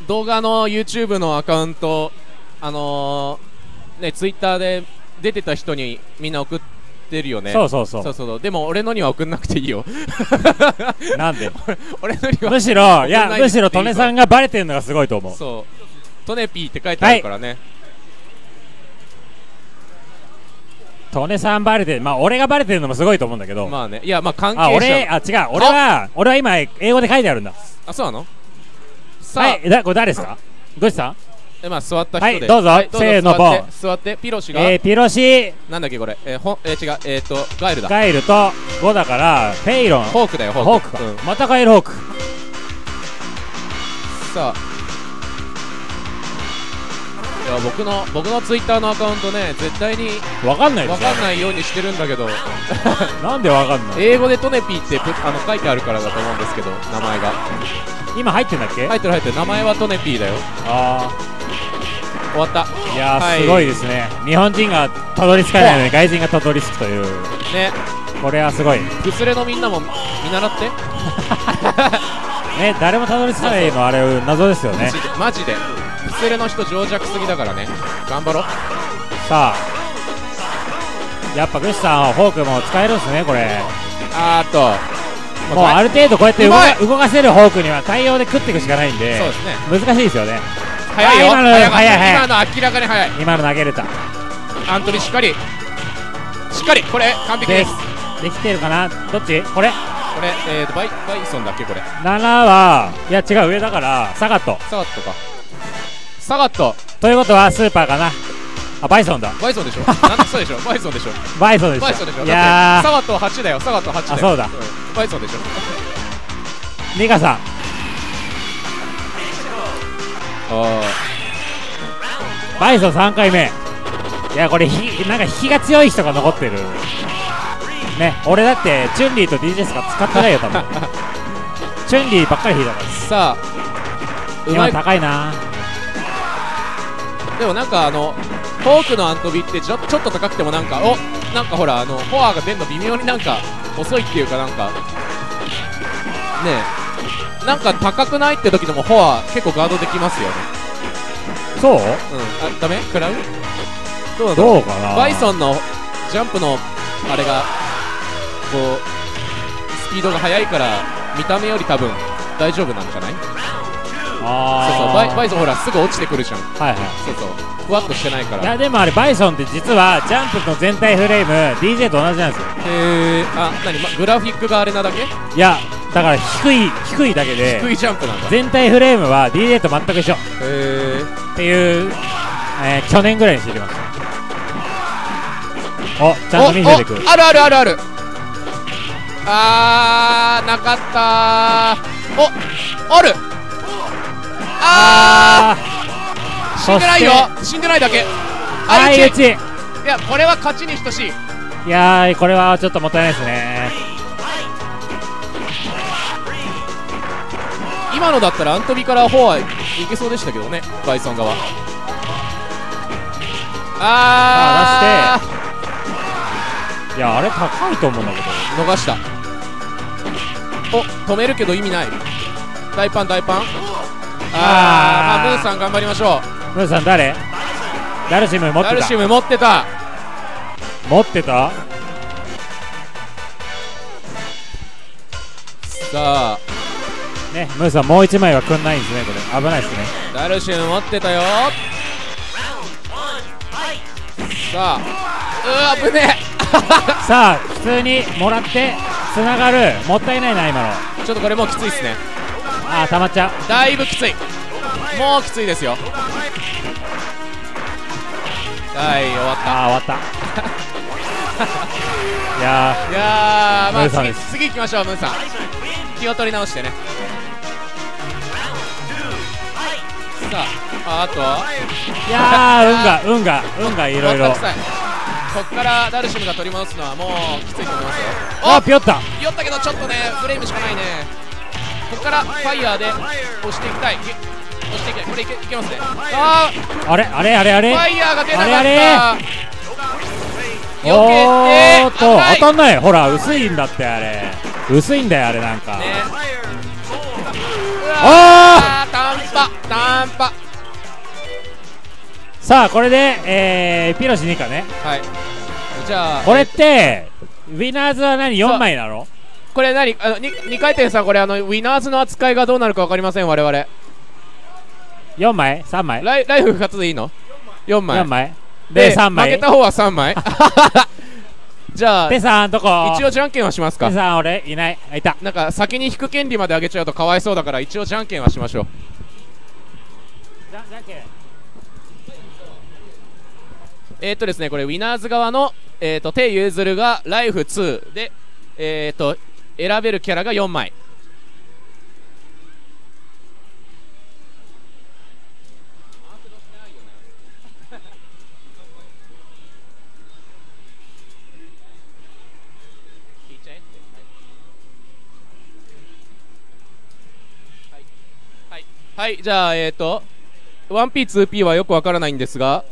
F: 動画の YouTube のアカウントあのーねツイッターで出てた人にみんな送ってるよね。
H: そうそうそう。
F: そうそうでも俺のには送んなくていいよ。
H: なんで？
F: 俺のには
H: むしろいやむしろ
F: くていいぞ
H: トネさんがバレてるのがすごいと思う。
F: そうトネピーって書いてあるからね、
H: トネさんバレてる。まあ俺がバレてるのもすごいと思うんだけど、
F: まあね。いやまあ関係者
H: あ俺あ違う。俺は俺は今英語で書いてあるんだ。
F: あそうなの？さあ、
H: はい。だこれ誰ですか？どうした？ん
F: えまあ座った人で。
H: はいどうぞ。せーの
F: 座って
H: ボン
F: 座って。ピロシが、
H: えー、ピロシ。
F: なんだっけこれ。えー、ほんえー、違う。えっ、ー、とガエルだ。
H: ガイルと5だからフェイロン。
F: ホークだよホーク。
H: ホークか、
F: うん。
H: またガイルホーク。
F: さあ。いや僕の僕のツイッターのアカウントね絶対に
H: わかんないでしょ
F: 分かんないようにしてるんだけど。
H: なんでわかんない
F: 英語でトネピーってプあの書いてあるからだと思うんですけど名前が。
H: 今入ってんだっけ、
F: 入ってる入ってる。名前はトネピーだよ。
H: あ
F: 終わった。
H: あいやー、
F: はい。
H: すごいですね。日本人がたどり着かないのに外人がたどり着くという。
F: ね。
H: これはすごい。
F: グスレのみんなも見習って。
H: ね誰もたどり着かないのあれ謎ですよね。
F: マジでマジでグスレの人情弱すぎだからね。頑張ろう。
H: さあやっぱグシさんはフォークも使えるんですねこれ。
F: あーっと
H: もうある程度こうやって動か動かせるホークには対応で食っていくしかないんで
F: そうですね。
H: 難しいですよね。
F: 早いよ。
H: あ今の
F: 早
H: い
F: 今の明らかに早い。
H: 今の投げれた。
F: アントニーしっかり。しっかり。これ完璧
H: で
F: です。
H: すできてるかな？どっち？これ。
F: これえーとバイバイソンだっけこれ。
H: 7はいや違う。上だからサガット。
F: サガットかサガット
H: ということはスーパーかな？あバイソンだ。
F: バイソンでしょ？なんでそうでしょ？バイソンでしょ？
H: バイソンでしょ。
F: バイソンでしょ？
H: い
F: だ
H: や
F: サガット8だよ。サガット8だよ。
H: あそうだ。
F: ん。バイソンでしょ？
H: ーニカさん。
F: あ
H: バイソン3回目。いやこれひなんか引きが強い人が残ってる。ね俺だってチュンリーと DJ しか使ってないよ多分。チュンリーばっかり引いたから。
F: ーさあ
H: 今
F: い。
H: 高いな
F: でもなんかあのフォークのアントビってちょちょっと高くてもなんかおなんかほらあのフォアが出るの微妙になんか遅いっていうかなんかねえ。なんか高くないって時でもフォア結構ガードできますよね。
H: そう？
F: うん。あダメ？食らう？どうだ
H: どうかな？
F: バイソンのジャンプのあれがこうスピードが速いから見た目より多分大丈夫なんじゃない？
H: あ
F: そうそうバイバイソンほらすぐ落ちてくるじゃん。
H: はいはい。
F: そうそう。ふわっとしてないから。
H: いやでもあれバイソンって実はジャンプの全体フレーム DJ と同じなんですよ。
F: へえあ何、ま、グラフィックがあれなだけ？
H: いやだから低い低いだけで
F: 低いジャンプなんだ。へ
H: 全体フレームは DJ と全く一緒。
F: え
H: っていう、えー去年ぐらいに知りました。おちゃんと見せてくる。
F: あるあるあるある。あーなかったー。おあるあ
H: あ
F: ー。死んでないよ。死んでないだけ。
H: 相打ち。
F: いやこれは勝ちに等しい。
H: いやーこれはちょっともったいないですね。
F: 今のだったらアントビからフォアいけそうでしたけどねバイソン側。あー
H: いやあれ高いと思うんだけど。
F: 逃した。お止めるけど意味ない。大パン大パンあー
H: あー。
F: まあムーさん頑張りましょ
H: ムーさん誰？ダルシム持ってた？
F: うダルシム持ってた。
H: 持ってた？
F: さあ。
H: ねムーさんもう一枚はくんないんですねこれ。危ないですね。
F: ダルシム持ってたよ。さあ。うわ危ね
H: さあ普通にもらってつながる。もったいないな今の。
F: えちょっとこれもうきついっすね
H: あー溜まっちゃう。
F: だいぶきつい。もうきついですよ。はい終わった。
H: あー終わった。い や
F: いやーまあ次次行きましょうムーさん。気を取り直してね。さああと
H: ーいやー運が運が運がいろいろ。
F: こっからダルシムが取り戻すのはもうきついと思いますよ。
H: あピヨった。
F: およったけどちょっとねフレームしかないねこっからファイヤーで押していきたい。い押していきたい。これいけいけますね。あ
H: あれ？あれ？あれ？あれ？
F: ーファイヤーが出なかった。
H: あれ？あれ？おーっと当たんない。ほら薄いんだってあれ。薄いんだよあれなんか、
F: ね。
H: あ
F: あー！短波短波。
H: さあこれで、えー、ピロシ2かね。
F: はい。じゃあ
H: これってウィナーズは何？4枚なの？
F: これ何？あの 2, 2回転さんこれあのウィナーズの扱いがどうなるか分かりません我々。
H: 4枚？3枚？
F: ライライフ2つでいいの？4枚。
H: 4枚。で3枚。
F: 負けた方は3枚。じゃあ
H: ペさんとこ。
F: 一応じゃんけんはしますか。
H: ペさん俺いない。あいた。
F: なんか先に引く権利まで上げちゃうとかわいそうだから一応じゃんけんはしましょう。
H: じゃじゃんけん。
F: えー、っとですねこれウィナーズ側のえー、っと手ゆずるがライフ2でえー、っと選べるキャラが4枚。はい、じゃあえっ、ー、と 1P、2P はよくわからないんですが。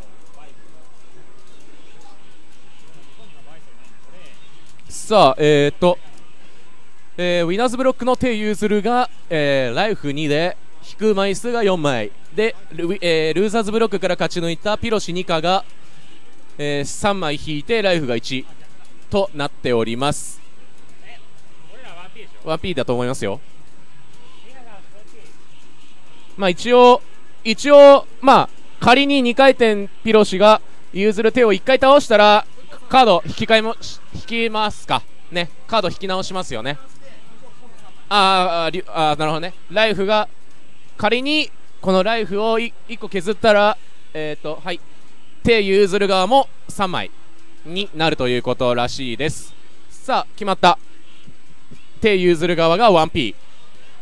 F: さあえっ、ー、と、えーウィナーズブロックの手ユーズルが、えーライフ2で引く枚数が4枚。でル,、えールーザーズブロックから勝ち抜いたピロシニカが、えー3枚引いてライフが1となっております。1P だと思いますよ。まあ一応一応まあ仮に2回転ピロシがユーズル手を1回倒したらカード引き換えもし引きますか。ね。カード引き直しますよね。あーありあーなるほどね。ライフが仮にこのライフを1個削ったらえっ、とはい。手ユーズル側も3枚になるということらしいです。さあ決まった。手ユーズル側が 1P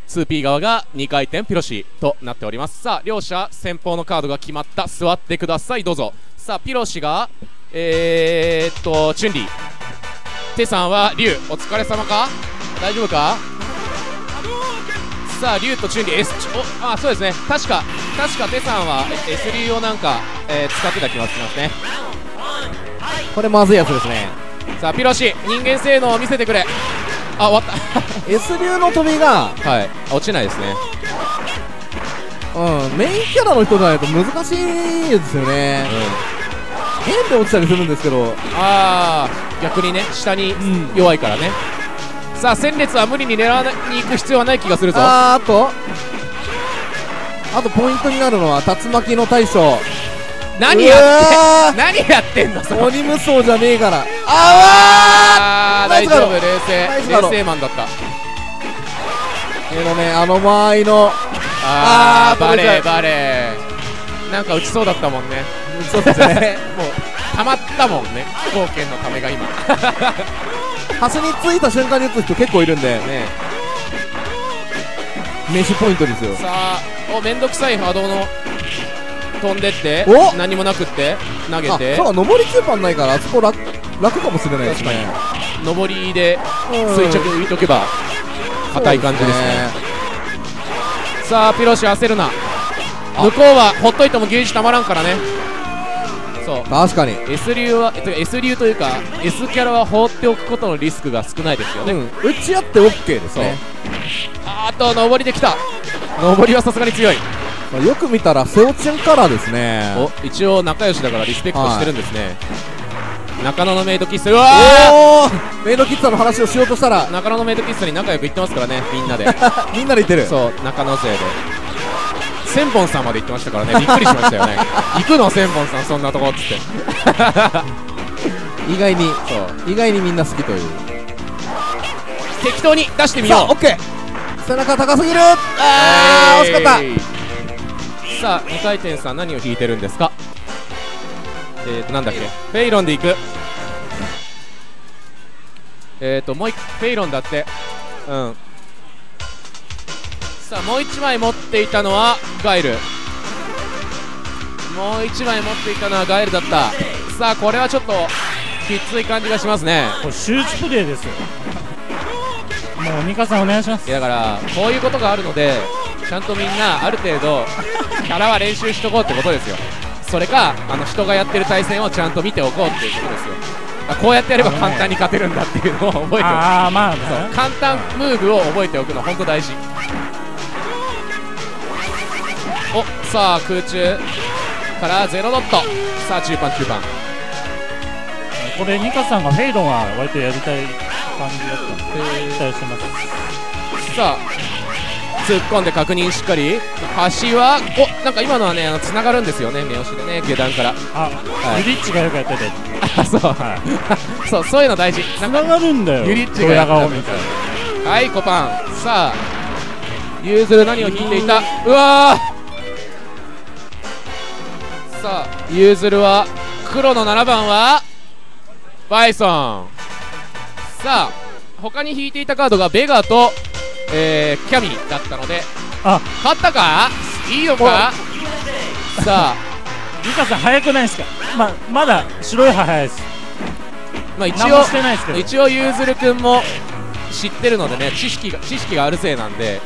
F: 2P 側が2回転ピロシとなっております。さあ両者先方のカードが決まった。座ってください。どうぞ。さあピロシがえー、っとチュンリー。テさんはリュウお疲れ様か？大丈夫か？さあリュウとチュンリー S おあそうですね。確か確かテさんは S 流をなんか、えー使ってた気がしますね。
A: これまずいやつですね。
F: さあピロシ人間性能を見せてくれ。あ終わっ
A: S 流の飛びが
F: たはい。落ちないですね。
A: うんメインキャラの人じゃないと難しいですよね。変で落ちたりするんですけど。
F: ああ逆にね下に弱いからね、さあ戦列は無理に狙わに行く必要はない気がするぞ。
A: あーあと。あとポイントになるのは竜巻の大将。
F: 何や
A: や
F: って 何やってんのそれ。
A: 鬼無双じゃねえから。
F: あー大丈夫冷静。冷静マンだった。
A: けどねあの間合いの
F: あーバ
A: あー取れちゃう
F: レーバレー。なんか打ちそうだったもんね。
A: そうですね。
F: もうたまったもんね。飛行券のためが今
A: 端についた瞬間に打つ人結構いるんで
F: ね。
A: 名刺ポイントですよ。
F: さあおめんどくさい波動の飛んでって
A: お！
F: 何もなくって投げ
A: あ
F: て
A: そうか上りキューパンないからあそこ楽楽かもしれないですね。
F: 上りで
A: うん。
F: 垂直浮いとけば硬い感じですね。さあピロシ焦るな。向こうはほっといてもゲージたまらんからねそう。
A: 確かに。
F: S 流は S 流というか S キャラは放っておくことのリスクが少ないですよね、
A: うん。打ち合って OK ですね。
F: あーっと上りできた。上りはさすがに強い。
A: まあよく見たらセオチュンカラーですね。
F: お一応仲良しだからリスペクトしてるんですね、中野のメイド喫茶。うわ
A: おー！メイドキッザの話をしようとしたら。
F: ー中野のメイド喫茶に仲良く行ってますからねみんなで。
A: みんなで言ってる。
F: そう中野勢で千本さんまで行ってましたからね。びっくりしましたよね。行くの千本さんそんなとこっつって。
A: 意外に
F: そう
A: 意外にみんな好きという。
F: 適当に出してみよう。
A: OK 背中高すぎる。あー惜しかった。
F: たさあ2回転さん何を引いてるんですか？えーとなんだっけ？フェイロンでいく。えーともう一フェイロンだって。うんさあもう1枚持っていたのはガイル。もう1枚持っていたのはガイルだった。さあこれはちょっときつい感じがしますね。
H: これ周知プレイですよ。もうミカさんお願いします。
F: いやだからこういうことがあるのでちゃんとみんなある程度キャラは練習しとこうってことですよ。それかあの人がやってる対戦をちゃんと見ておこうっていうことですよ。あこうやってやれば簡単に勝てるんだっていうのを覚えておく。
H: ああまあね。
F: 簡単ムーブを覚えておくの本当大事さあ空中からゼロドット。さあ中盤中盤。
H: これミカさんがフェイロンは割とやりたい感じだったんで期待してます。
F: さあ突っ込んで確認しっかり。橋はおなんか今のはねあの繋がるんですよね目押しでね下段から。
H: あ、
F: はい。
H: ユリッチがよくやってて。
F: あ そう、そうそういうの大事。なんか
H: 繋がるんだよ
F: ユリッチが。やった
H: いな。
F: はいコパンさあユーズル何を引いていた？うわーさあユーズルは黒の7番はバイソン。さあ他に引いていたカードがベガと、えーキャミだったので
H: あ。
F: 勝ったか？いいのか？さあ。
H: ミカさん早くないですか？ままだ白い歯早いです。
F: まあ一応
H: してないですけど。
F: 一応ゆうずるくんも知ってるのでね知識が知識があるせいなんで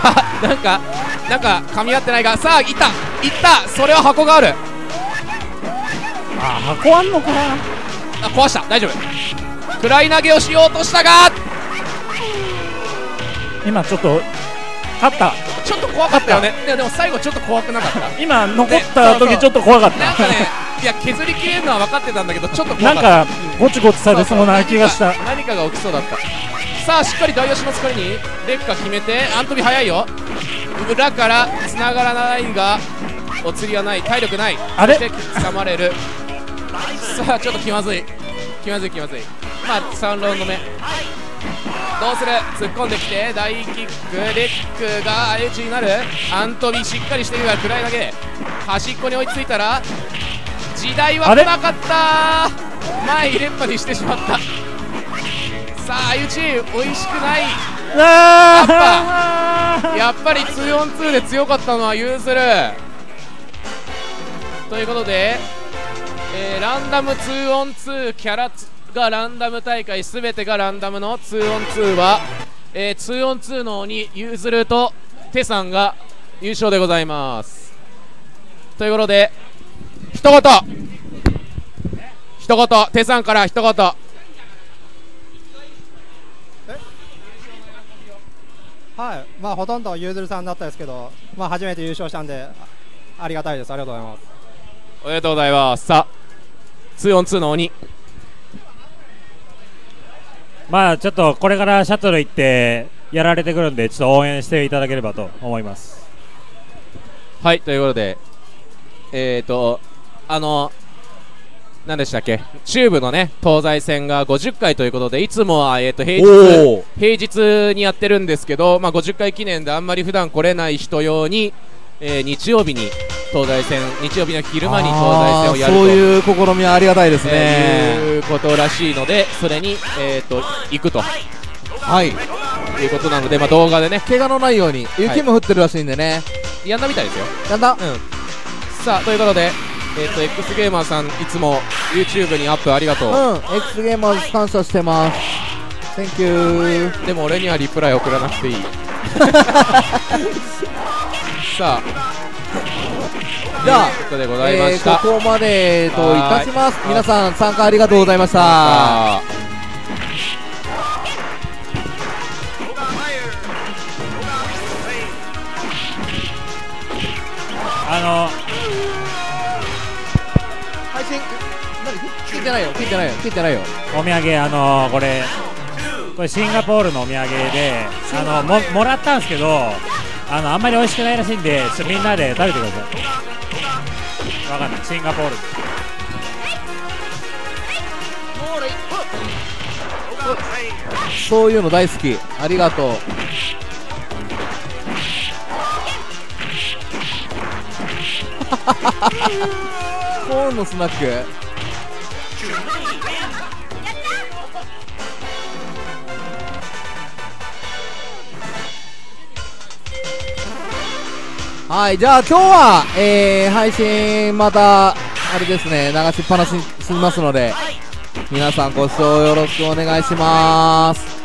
F: なんかなんか噛み合ってないがさあいった。いった。それは箱がある。
H: あ箱あんのかな？
F: あ壊した。大丈夫。フライ投げをしようとしたが。
H: 今ちょっと勝った。
F: ちょっと怖かったよね。いやでも最後ちょっと怖くなかった。
H: 今残った時ちょっと怖かった。
F: なんかねいや削りきれるのは分かってたんだけどちょっと怖
H: なん
F: かった。
H: かゴチゴチされそうな気がした。
F: 何かが起きそうだったさあしっかり大足の疲れにレッカ決めてアントビ早いよ。裏から繋がらないがお釣りはない。体力ない。
H: あれ？
F: 掴まれる。さあちょっと気まずい。気まずい気まずい。まあ3ラウンド目。どうする？突っ込んできて大キックレックが相打ちになる。アントビしっかりしてるが暗い投げ端っこに追いついたら時代は来なかった。前入れっぱにしてしまったさあ相打ち美味しくない。
H: あー。
F: やっぱり 2on2 で強かったのはユーズルということで、えーランダム 2on2 キャラツがランダム大会すべてがランダムの 2on2 は、えー、2on2 の鬼ユーズルとテさんが優勝でございます。ということで一言。一言。テさんから一言
J: はい、まあほとんどゆうずるさんだったですけど、まあ初めて優勝したんで、あありがたいです。ありがとうございます。
F: おめでとうございますさあ 2on2 の鬼
H: まあちょっとこれからシャトル行ってやられてくるんでちょっと応援していただければと思います
F: はいということでえーとあの何でしたっけ？中部のね東西線が50回ということでいつもは、えー、と平日平日にやってるんですけど、まあ、50回記念であんまり普段来れない人用に、えー日曜日に東西線日曜日の昼間に東西線をやると。
A: そういう試みはありがたいですね、
F: えーいうことらしいのでそれに、えー、と行くと。
A: はい。
F: いうことなので、まあ、動画でね。
A: 怪我のないように雪も降ってるらしいんでね、
F: やんだみたいですよ。
A: やんだ。
F: うん。さあということで、えー、と X ゲーマーさんいつも YouTube にアップありがとう、
A: うん X ゲーマーズ感謝してます。Thank you
F: でも俺にはリプライ送らなくていい。さあ。
A: じゃあ
F: ということでございま
A: えー
F: した、
A: ここまでといたします。
F: はい。
A: 皆さん参加ありがとうございました。
F: あ。
H: あ
A: いてないよ聞いてないよ聞いてないよ。
H: のお土産あのこれこれシンガポールのお土産であのももらったんですけどあのあんまり美味しくないらしいんでちょっとみんなで食べてください。わかんない。シンガポール。
A: そういうの大好き。ありがとう。コーンのスナックはいじゃあ今日は、えー、配信またあれですね流しっぱなしにしますので皆さんご視聴よろしくお願いします。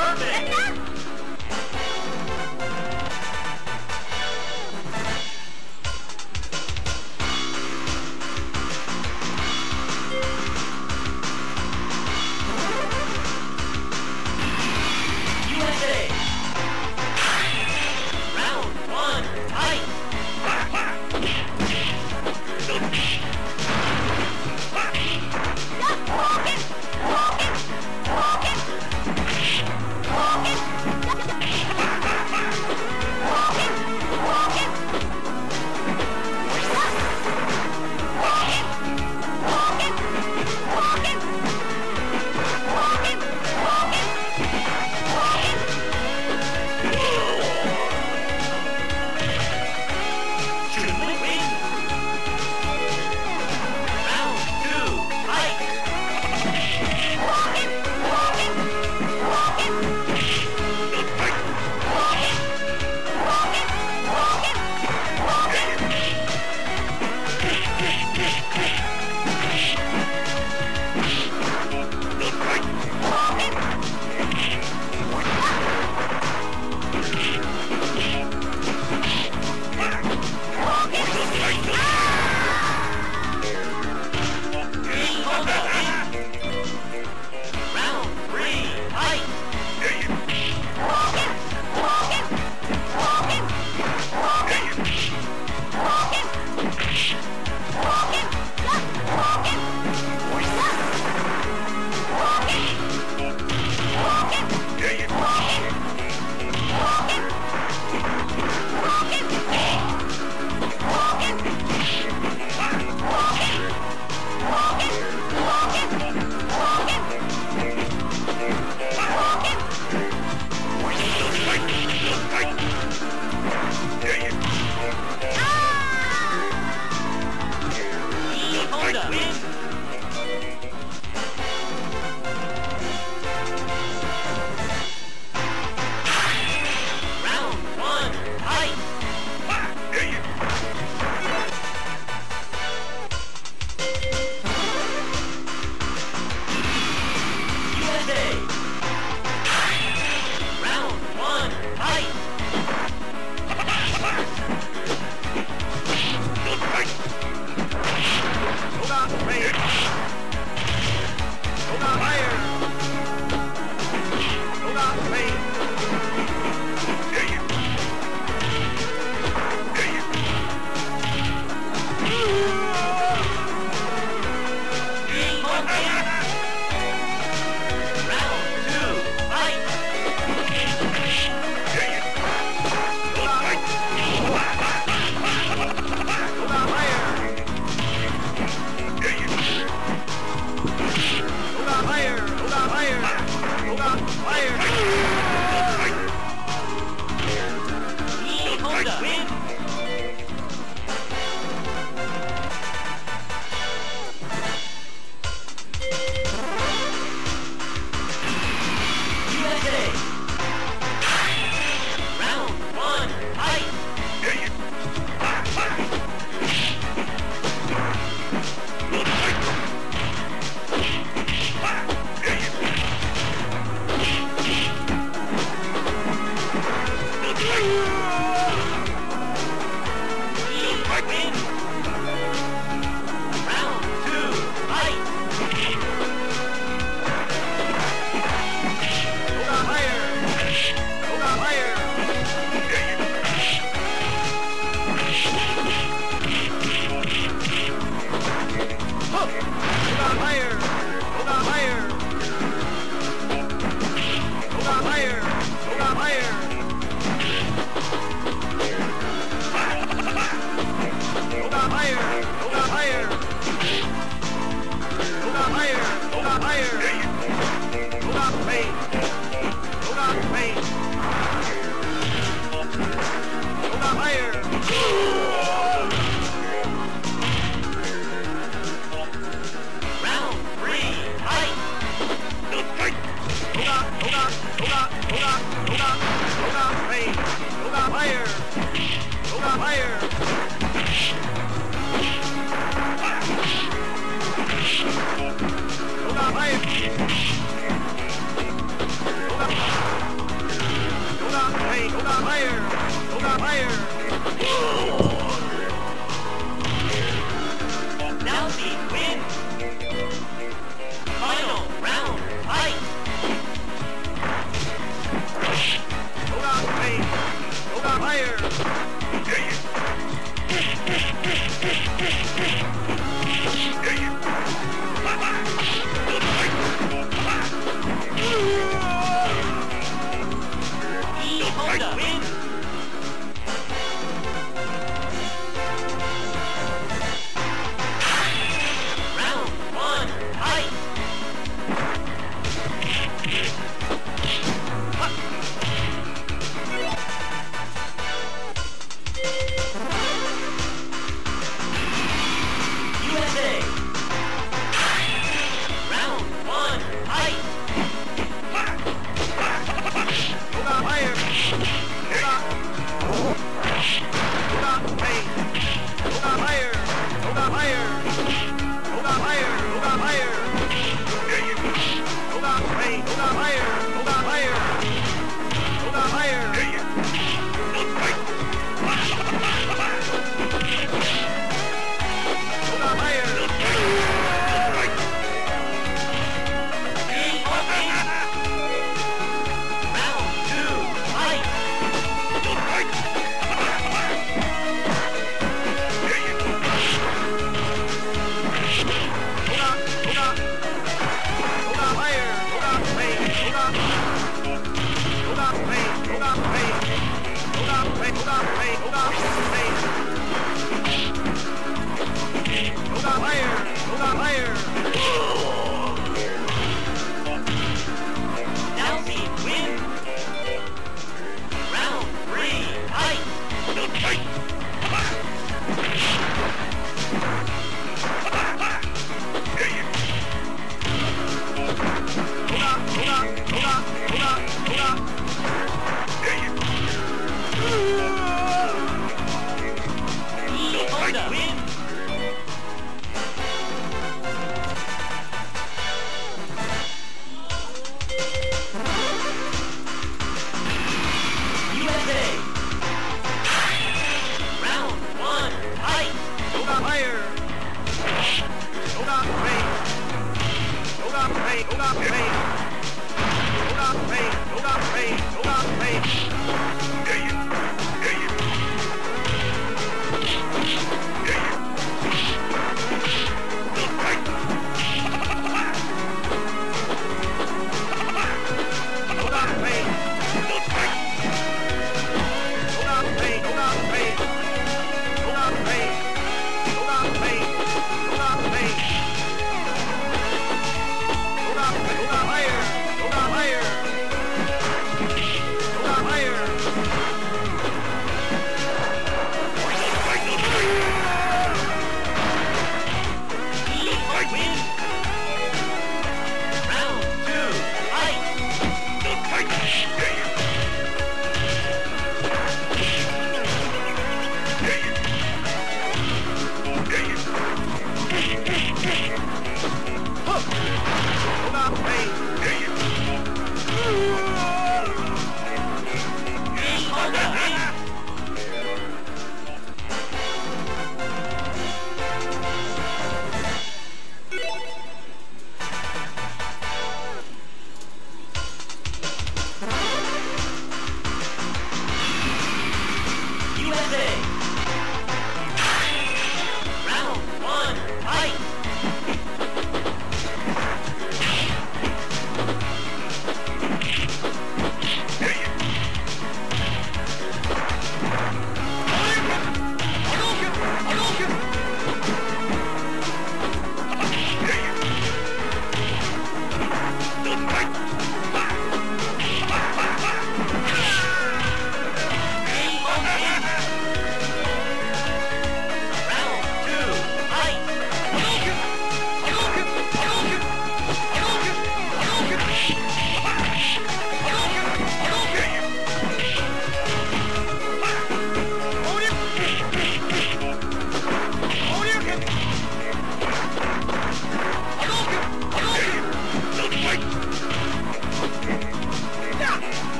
K: Perfect.